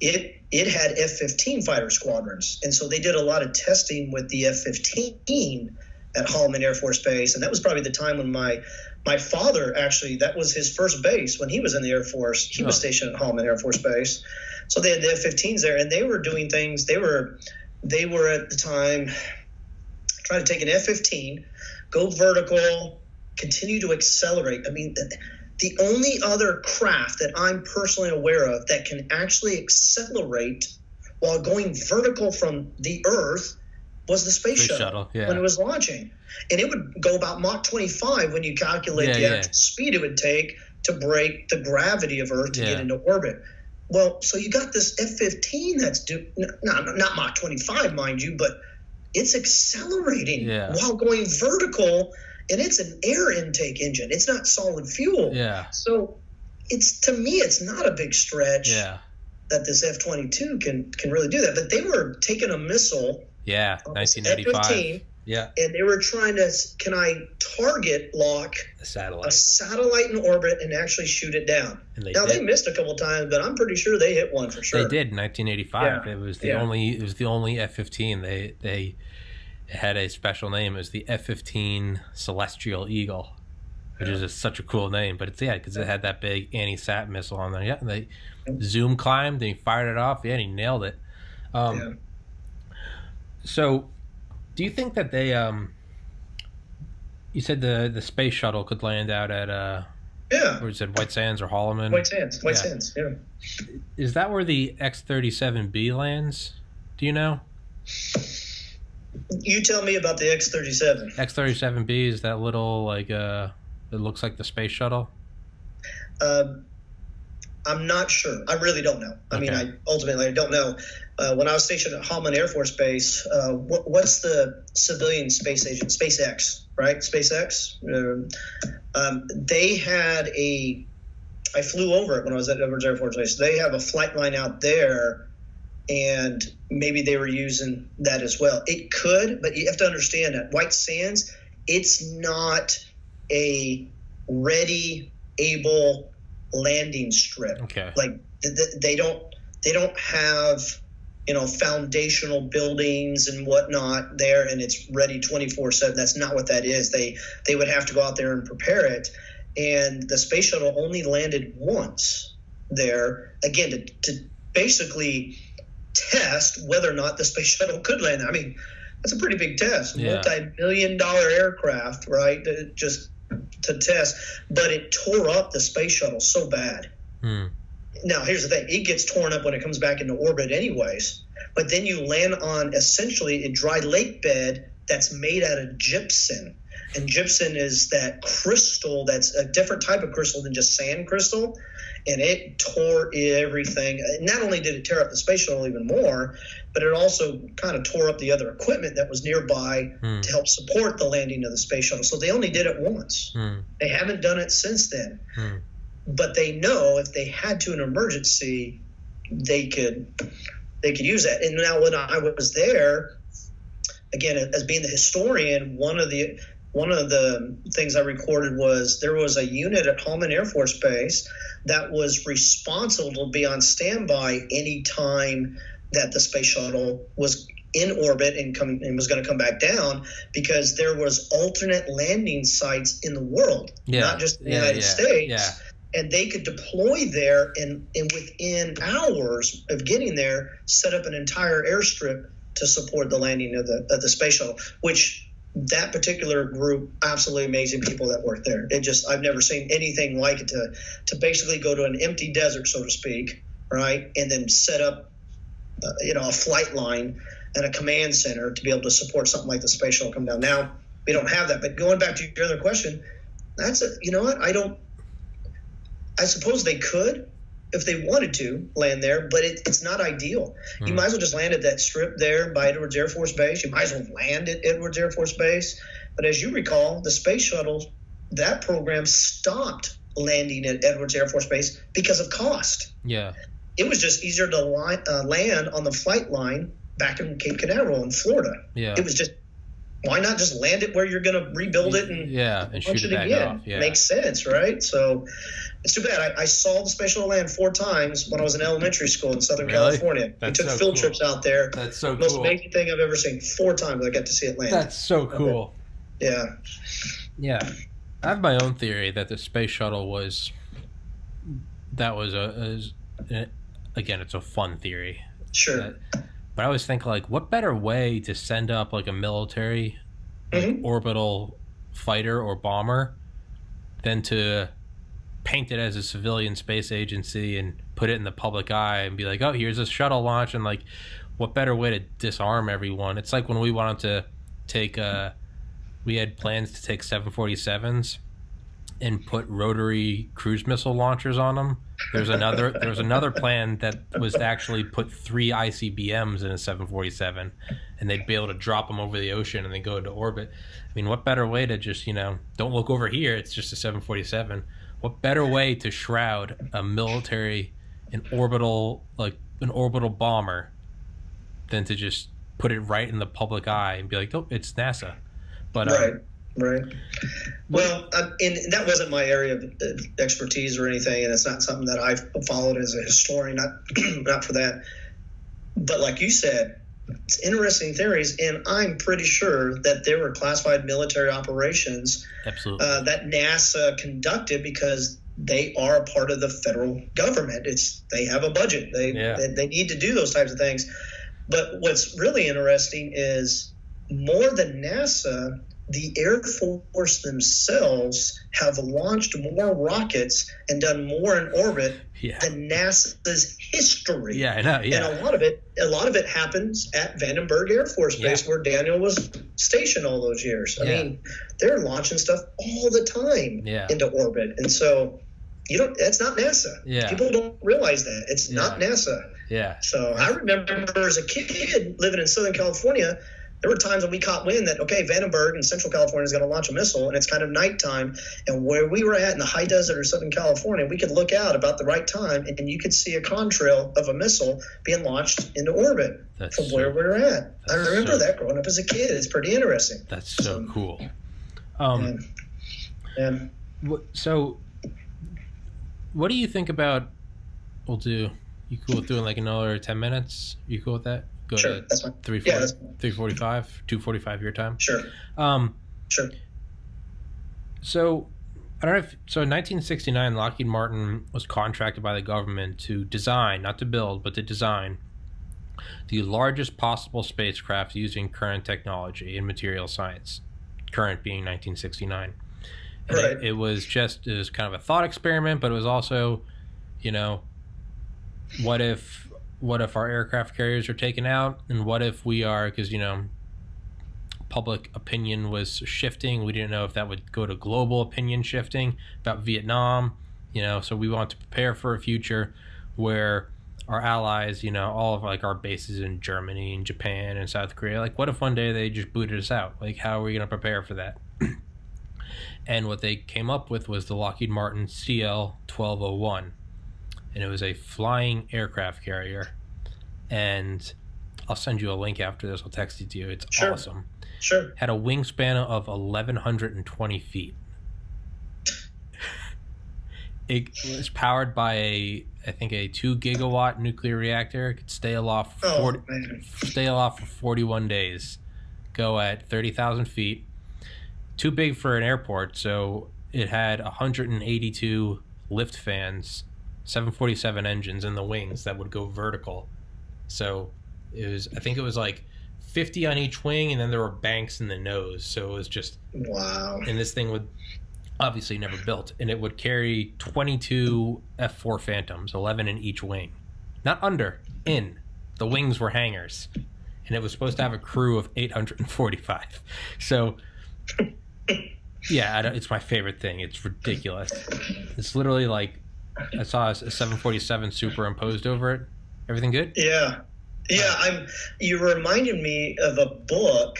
it it had F-15 fighter squadrons, and so they did a lot of testing with the F-15 at Holloman Air Force Base, and that was probably the time when my my father actually that was his first base when he was in the Air Force. He was Oh. stationed at Holloman Air Force Base, so they had the F-15s there, and they were doing things. They were they were at the time trying to take an F-15, go vertical, continue to accelerate. I mean. The, the only other craft that I'm personally aware of that can actually accelerate while going vertical from the Earth was the space, Space shuttle, shuttle, yeah. when it was launching. And it would go about Mach 25 when you calculate Yeah, the yeah. actual speed it would take to break the gravity of Earth to get into orbit. Well, so you got this F 15 that's do, not, not Mach 25, mind you, but it's accelerating while going vertical, and it's an air intake engine. It's not solid fuel. Yeah, So it's to me, it's not a big stretch yeah, that this F 22 can can really do that. But they were taking a missile yeah. Nineteen eighty five. F-15, Yeah, and they were trying to can I target lock a satellite, satellite in orbit and actually shoot it down. and they now did. they missed a couple times, but I'm pretty sure they hit one for sure. They did in 1985. Yeah. It was the Yeah. only. It was the only F-15. They they had a special name. It was the F-15 Celestial Eagle, which is just such a cool name. But it's yeah, because it had that big anti-sat missile on there. Yeah, and they zoom climbed and he fired it off. Yeah, and he nailed it. Um, Yeah. So, do you think that they um? You said the the space shuttle could land out at uh, Yeah. or you said White Sands or Holloman. White sands. White Yeah. sands. Yeah. Is that where the X-37B lands? Do you know? You tell me about the X37. X-37B is that little like uh, it looks like the space shuttle. Um, I'm not sure. I really don't know. I mean, I ultimately I don't know. Uh, when I was stationed at Holloman Air Force Base, uh, what, what's the civilian space agent? SpaceX, right? SpaceX. Um, um, they had a. I flew over it when I was at Edwards Air Force Base. They have a flight line out there, and maybe they were using that as well. It could, but you have to understand that White Sands, it's not a ready, able landing strip. Okay. like th- th- they don't they don't have you know foundational buildings and whatnot there and it's ready 24 7 that's not what that is. They they would have to go out there and prepare it. And the space shuttle only landed once there. Again to, to basically test whether or not the space shuttle could land i mean that's a pretty big test. Yeah. multi-million dollar aircraft right just to test but it tore up the space shuttle so bad. Hmm. Now here's the thing. It gets torn up when it comes back into orbit anyways but then you land on essentially a dry lake bed that's made out of gypsum. And gypsum is that crystal that's a different type of crystal than just sand crystal and it tore everything not only did it tear up the space shuttle even more but it also kind of tore up the other equipment that was nearby hmm. to help support the landing of the space shuttle so they only did it once hmm. they haven't done it since then hmm but they know if they had to an emergency, they could they could use that. And now when I was there, again as being the historian, one of the one of the things I recorded was there was a unit at Holloman Air Force Base that was responsible to be on standby any time that the space shuttle was in orbit and coming and was going to come back down because there was alternate landing sites in the world, yeah. not just the yeah, United yeah, States. And they could deploy there and, and within hours of getting there set up an entire airstrip to support the landing of the of the space shuttle which that particular group absolutely amazing people that work there. It just i've never seen anything like it to to basically go to an empty desert so to speak right? And then set up uh, you know a flight line and a command center to be able to support something like the space shuttle come down. Now we don't have that but going back to your other question that's a you know what? I don't I suppose they could if they wanted to land there, but it, it's not ideal. Mm. You hmm. might as well just land at that strip there by Edwards Air Force Base. You might as well land at Edwards Air Force Base. But as you recall, the space shuttle, that program stopped landing at Edwards Air Force Base because of cost. Yeah. It was just easier to line, uh, land on the flight line back in Cape Canaveral in Florida. Yeah. It was just why not just land it where you're going to rebuild it and yeah and shoot it, it again? Off. Yeah. Makes sense, right? So it's too bad. I, I, saw the spatial land four times when I was in elementary school in Southern really? California. That's we took so field cool. trips out there. That's so Most cool. Most amazing thing I've ever seen. Four times I got to see it land. That's so cool. Yeah. Yeah. I have my own theory that the space shuttle was that was a, a again it's a fun theory. Sure. That, but I always think like what better way to send up like a military mm-hmm. orbital fighter or bomber than to paint it as a civilian space agency and put it in the public eye and be like, oh, here's a shuttle launch and like, what better way to disarm everyone? It's like when we wanted to take, uh, we had plans to take 747s and put rotary cruise missile launchers on them. There's another there's another plan that was to actually put three ICBMs in a 747, and they'd be able to drop them over the ocean and then go into orbit. I mean, what better way to just you know don't look over here? It's just a 747. What better way to shroud a military, an orbital like an orbital bomber, than to just put it right in the public eye and be like, oh, it's NASA. But right. Um, Right. Well, um, and that wasn't my area of expertise or anything, and it's not something that I've followed as a historian. Not, (clears throat) not for that. But like you said, it's interesting theories, and I'm pretty sure that there were classified military operations absolutely uh, that NASA conducted because they are a part of the federal government. It's they have a budget. They, yeah. they they need to do those types of things. But what's really interesting is more than NASA, the Air Force themselves have launched more rockets and done more in orbit yeah. than NASA's history. Yeah, I know. Yeah, and a lot of it, a lot of it happens at Vandenberg Air Force Base, Yeah. where Daniel was stationed all those years. I Yeah. mean, they're launching stuff all the time Yeah. into orbit, and so you don't. That's not NASA. Yeah. People don't realize that it's not NASA. yeah, So I remember as a kid living in Southern California, there were times when we caught wind that okay, Vandenberg in Central California is going to launch a missile, and it's kind of nighttime, and where we were at in the high desert of Southern California, we could look out about the right time, and you could see a contrail of a missile being launched into orbit That's from so- where we were at. I remember so- that growing up as a kid. It's pretty interesting. that's so cool. Um, And, and so, what do you think about? We'll do. You cool with doing like another ten minutes? You cool with that? Go sure, to that's fine. Three yeah, that's three forty five, two forty five your time. Sure. Um, sure. So, I don't know if so. In 1969, Lockheed Martin was contracted by the government to design, not to build, but to design the largest possible spacecraft using current technology in material science. Current being 1969. Right. It, it was just it was kind of a thought experiment, but it was also, you know, what if what if our aircraft carriers are taken out, and what if we are because you know public opinion was shifting. We didn't know if that would go to global opinion shifting about Vietnam, you know, so we want to prepare for a future where our allies, you know, all of like our bases in Germany and Japan and South Korea, like what if one day they just booted us out? Like how are we going to prepare for that? (clears throat) and what they came up with was the Lockheed Martin CL 1201. And it was a flying aircraft carrier. And I'll send you a link after this. I'll text it to you. It's sure. awesome. Sure. Had a wingspan of 1,120 feet. (laughs) it was powered by a, I think, a two gigawatt nuclear reactor. It could stay aloft for 40, oh, stay aloft for 41 days. Go at 30,000 feet. Too big for an airport, so it had 182 lift fans, 747 engines in the wings that would go vertical. So it was, I think it was like 50 on each wing, and then there were banks in the nose. So it was just wow. And this thing would obviously never built, and it would carry 22 F4 Phantoms, 11 in each wing, not under, in. The wings were hangars, and it was supposed to have a crew of 845. So. Yeah, it's my favorite thing. It's ridiculous. It's literally like I saw a 747 superimposed over it. Everything good? Yeah, yeah, I'm. You reminded me of a book.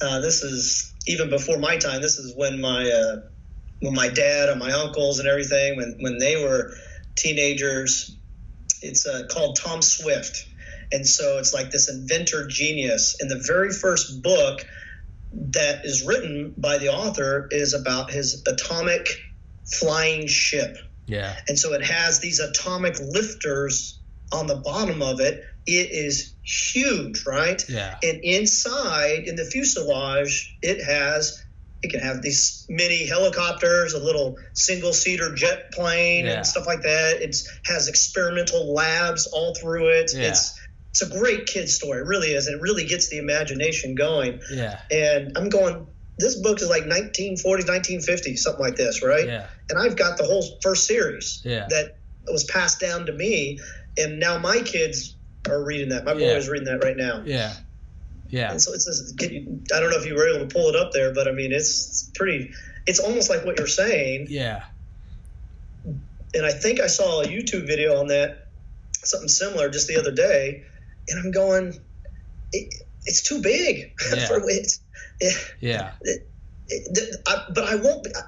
Uh, this is even before my time. This is when my uh, when my dad and my uncles and everything when when they were teenagers. It's uh, called Tom Swift, and so it's like this inventor genius. And the very first book that is written by the author is about his atomic flying ship. Yeah. And so it has these atomic lifters on the bottom of it it is huge, right? Yeah. And inside, in the fuselage, it has it can have these mini helicopters, a little single seater jet plane, yeah. and stuff like that. It has experimental labs all through it. Yeah. It's it's a great kid story, it really is. And it really gets the imagination going. Yeah. And I'm going. This book is like 1940s, 1950s, something like this, right? Yeah. And I've got the whole first series yeah. that was passed down to me, and now my kids are reading that. My boy is reading that right now. Yeah. Yeah. And so it's this, I don't know if you were able to pull it up there, but I mean, it's pretty, it's almost like what you're saying. Yeah. And I think I saw a YouTube video on that, something similar just the other day. And I'm going, it, it's too big. (laughs) Yeah. for, it's, it, yeah. But I won't, I,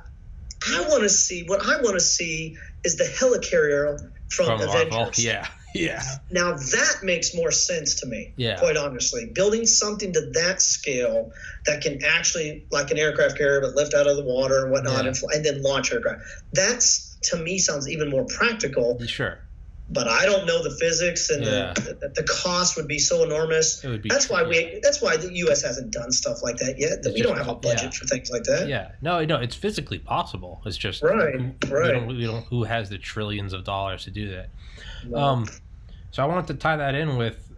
I want to see, what I want to see is the helicarrier from, from Avengers. Marvel. Yeah. Yeah. Now that makes more sense to me. Yeah. Quite honestly, building something to that scale that can actually, like an aircraft carrier, but lift out of the water and whatnot, yeah. and, fly, and then launch aircraft. That's to me sounds even more practical. Sure. But I don't know the physics, and yeah. the, the, cost would be so enormous. It would be. That's why we. That's why the U.S. hasn't done stuff like that yet. That we don't have a budget yeah. for things like that. Yeah. No, no, it's physically possible. It's just right. Who, right. We don't, we don't, who has the trillions of dollars to do that? Um, so I wanted to tie that in with,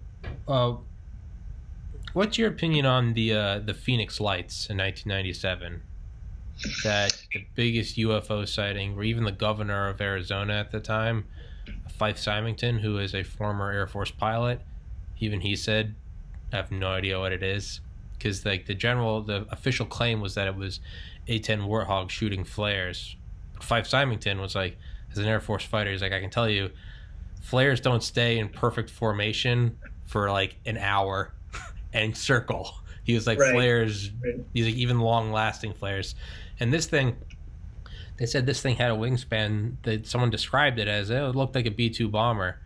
uh, what's your opinion on the uh, the Phoenix Lights in 1997? That the biggest UFO sighting, or even the governor of Arizona at the time, Fife Symington, who is a former Air Force pilot, even he said, "I have no idea what it is," because like the general, the official claim was that it was A-10 Warthog shooting flares. Fife Symington was like, as an Air Force fighter, he's like, I can tell you flares don't stay in perfect formation for like an hour (laughs) and circle. He was like right. flares, right. these like even long lasting flares. And this thing, they said this thing had a wingspan that someone described it as oh, it looked like a B 2 bomber.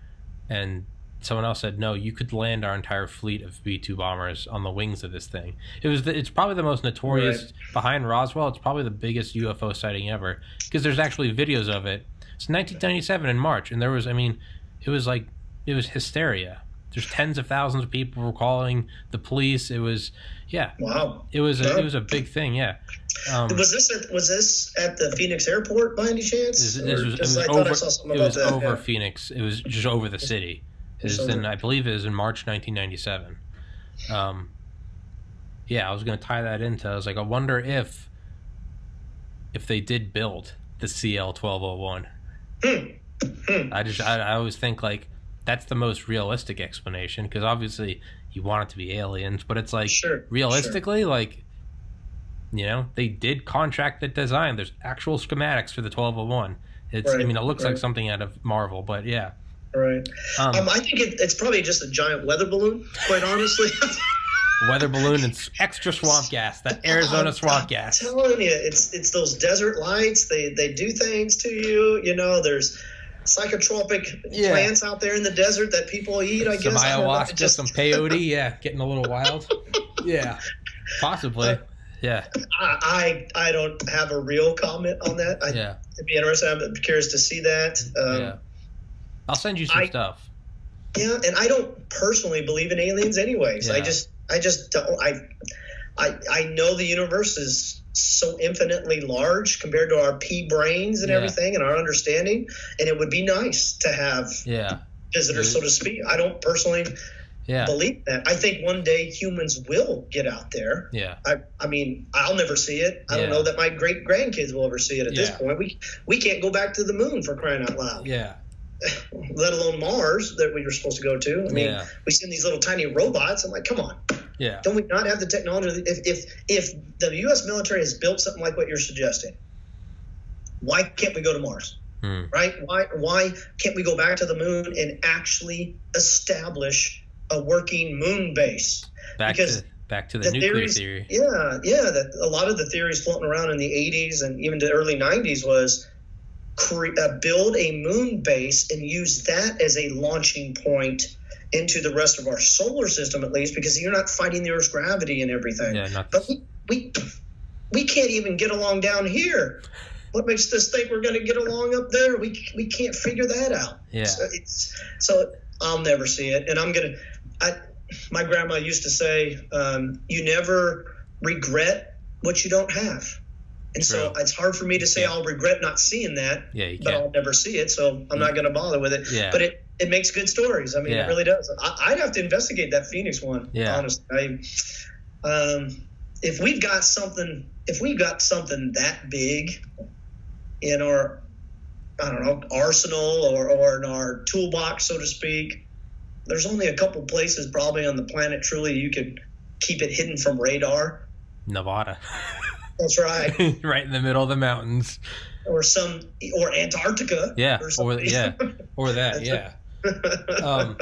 And someone else said, no, you could land our entire fleet of B 2 bombers on the wings of this thing. It was the, it's probably the most notorious right. behind Roswell. It's probably the biggest UFO sighting ever because there's actually videos of it. It's 1997 in March, and there was, I mean, it was like it was hysteria. There's tens of thousands of people were calling the police. It was, yeah, Wow. it was a, Yeah. it was a big thing. Yeah, um, Was this at, was this at the Phoenix airport by any chance? This, was, it was I thought I over. saw something It about was that. over yeah. Phoenix. It was just over the city. It in. I believe, it was in March 1997. Um, yeah, I was going to tie that into. I was like, I wonder if if they did build the CL 1201. Hmm. I just, I, I always think like that's the most realistic explanation because obviously you want it to be aliens, but it's like Sure, realistically, like you know, they did contract the design. There's actual schematics for the 1201. It's, I mean, it looks like something out of Marvel, but yeah. Right. Um, Um, I think it, it's probably just a giant weather balloon. Quite honestly. (laughs) weather balloon and extra swamp gas, that (laughs) Arizona swamp gas. I'm telling you, it's it's those desert lights. They they do things to you. You know, there's psychotropic Yeah. plants out there in the desert that people eat. I Some guess I don't know. It ayahuasca, just- some peyote, yeah, getting a little wild. (laughs) Yeah, possibly. Yeah, I, I I don't have a real comment on that. I, yeah, It'd be interesting. I'm curious to see that. Um, yeah. I'll send you some I- stuff. Yeah, and I don't personally believe in aliens, anyways. Yeah. I just, I just don't. I, I, I know the universe is so infinitely large compared to our pea brains and Yeah. everything and our understanding, and it would be nice to have Yeah, visitors, so to speak. I don't personally yeah, believe that. I think one day humans will get out there. yeah, I, I mean, I'll never see it. I Yeah. don't know that my great grandkids will ever see it at this point. We, we can't go back to the moon for crying out loud yeah, let alone Mars that we were supposed to go to. I mean, Yeah. we send these little tiny robots. I'm like, come on, yeah, don't we not have the technology? If if if the U.S. military has built something like what you're suggesting, why can't we go to Mars? Hmm. Right? Why why can't we go back to the moon and actually establish a working moon base? Back Because to back to the, the nuclear theories- theory. Yeah, yeah. That a lot of the theories floating around in the 80s and even the early 90s was cre- uh, build a moon base and use that as a launching point into the rest of our solar system, at least, because you're not fighting the Earth's gravity and everything. Yeah, not But we, we we can't even get along down here. What makes us think we're going to get along up there? We we can't figure that out. yeah, So it's so I'll never see it, and I'm gonna. I my grandma used to say, um, "You never regret what you don't have," and so it's hard for me to say. I'll regret not seeing that, yeah. But I'll never see it, so I'm not gonna bother with it. Yeah. But it it makes good stories. I mean, Yeah. it really does. I, I'd have to investigate that Phoenix one. Yeah. honestly. I, um, if we've got something, if we've got something that big in our I don't know, arsenal or, or in our toolbox, so to speak. There's only a couple places probably on the planet truly you could keep it hidden from radar. Nevada, (laughs) That's right. (laughs) right in the middle of the mountains. or some, or Antarctica. Yeah, Or or yeah, or that. (laughs) Yeah. Um,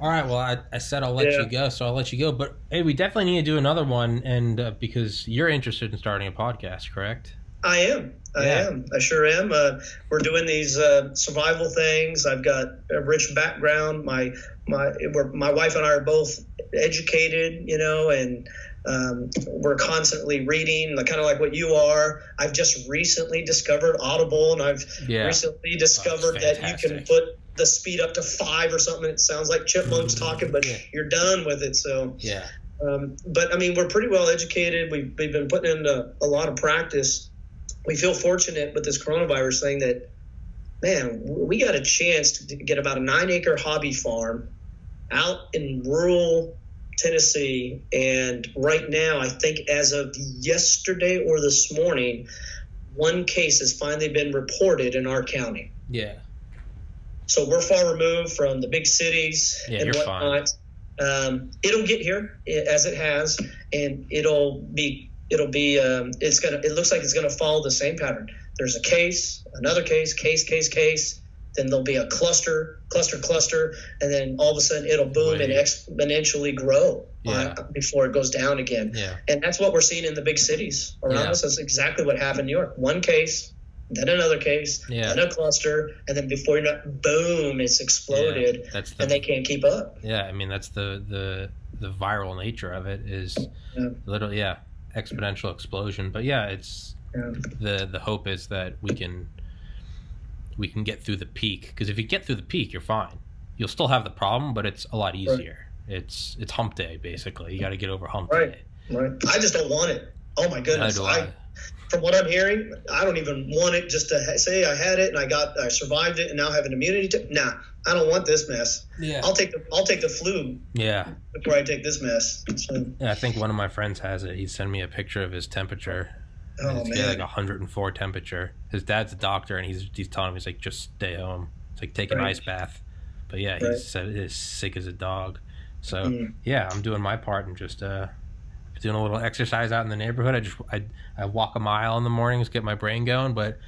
all right. Well, I, I said I'll let Yeah. you go, so I'll let you go. But hey, we definitely need to do another one, and uh, because you're interested in starting a podcast, correct? I am. I Yeah. am. I sure am. Uh, we're doing these uh, survival things. I've got a rich background. My my we're, my wife and I are both educated, you know, and um, we're constantly reading, like, kind of like what you are. I've just recently discovered Audible, and I've Yeah. recently discovered Oh, that you can put the speed up to five or something. It sounds like chipmunks talking, but Yeah. you're done with it. So. Yeah. Um, but I mean, we're pretty well educated. We've, we've been putting into a lot of practice. We feel fortunate with this coronavirus thing that, man, we got a chance to get about a nine acre hobby farm out in rural Tennessee. And right now, I think as of yesterday or this morning, one case has finally been reported in our county. Yeah. So we're far removed from the big cities Yeah, and you're whatnot. Um, it'll get here as it has, and it'll be it'll be um, it's gonna it looks like it's gonna follow the same pattern. There's a case, another case, case, case, case. Then there'll be a cluster, cluster, cluster, and then all of a sudden it'll boom and exponentially grow Yeah. uh, before it goes down again. Yeah. And that's what we're seeing in the big cities around Yeah. us. That's exactly what happened in New York. One case, then another case, Yeah. then a cluster, and then before you know, boom, it's exploded, That's the and they can't keep up. Yeah, I mean that's the the the viral nature of it is Yeah. little yeah exponential explosion. But yeah, it's Yeah. the the hope is that we can we can get through the peak because if you get through the peak, you're fine. you'll still have the problem, but it's a lot easier. It's it's hump day basically. You got to get over hump Right. day. Right. I just don't want it. Oh my goodness. Neither do I, I. from what I'm hearing, I don't even want it just to say I had it and I got I survived it and now have an immunity to nah, I don't want this mess. Yeah. I'll take the I'll take the flu Yeah. before I take this mess. So, Yeah, I think one of my friends has it. He sent me a picture of his temperature. Oh He's got like man. 104 temperature. His dad's a doctor, and he's he's telling him he's like just stay home. It's like take an ice bath. But yeah, he Right. said he's sick as a dog. So Mm. yeah, I'm doing my part and just uh, doing a little exercise out in the neighborhood. I just I, I walk a mile in the mornings, get my brain going. But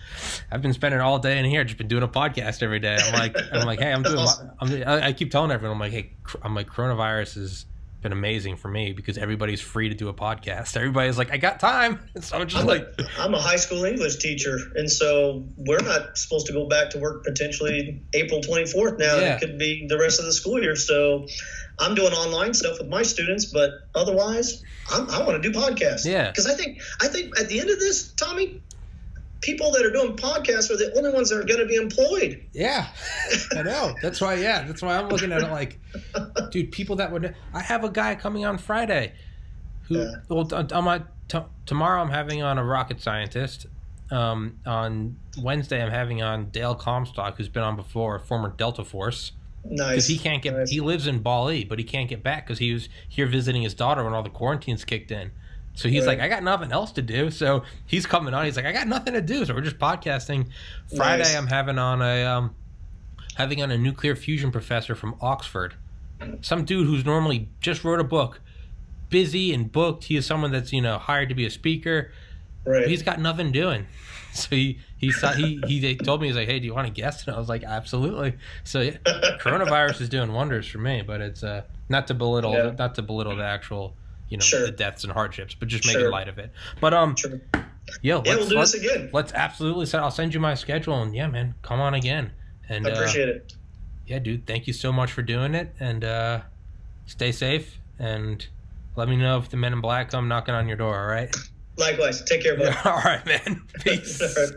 I've been spending all day in here, just been doing a podcast every day. I'm like I'm like hey, I'm doing. My, I'm, I, keep telling everyone I'm like hey, I'm like coronavirus has been amazing for me because everybody's free to do a podcast. Everybody's like I got time, (laughs) so I'm just I'm like a, I'm a high school English teacher, and so we're not supposed to go back to work potentially April 24th now. Yeah. It could be the rest of the school year. So I'm doing online stuff with my students, but otherwise, I'm, I want to do podcasts. Yeah. Because I think I think at the end of this, Tommy, people that are doing podcasts are the only ones that are going to be employed. Yeah, I know. That's why. Yeah, that's why I'm looking at it like, dude, people that would. I have a guy coming on Friday, who. Yeah. Well, I'm at, t- tomorrow. I'm having on a rocket scientist. Um, on Wednesday, I'm having on Dale Comstock, who's been on before, a former Delta Force, Nice. because he can't get. Nice. He lives in Bali, but he can't get back because he was here visiting his daughter when all the quarantines kicked in. So he's Right. like, I got nothing else to do. So he's coming on. He's like, I got nothing to do. So we're just podcasting. Friday, Nice. I'm having on a um, having on a nuclear fusion professor from Oxford, some dude who's normally just wrote a book, busy and booked. He is someone that's you know hired to be a speaker. right. He's got nothing doing. (laughs) So he he saw, he he they told me he's like, hey, do you want to guest? And I was like, absolutely. So yeah, (laughs) coronavirus is doing wonders for me, but it's uh not to belittle Yeah. not to belittle the actual you know Sure. the deaths and hardships, but just making Sure. light of it. But um, Sure. yo, Yeah, let's, we'll do let's, this again. let's absolutely send. I'll send you my schedule, and yeah, man, come on again. And I uh, appreciate it. yeah, dude, thank you so much for doing it, and uh, stay safe. And let me know if the men in black come knocking on your door. All right. Likewise. Take care, bud. (laughs) all right, man. (laughs) Peace.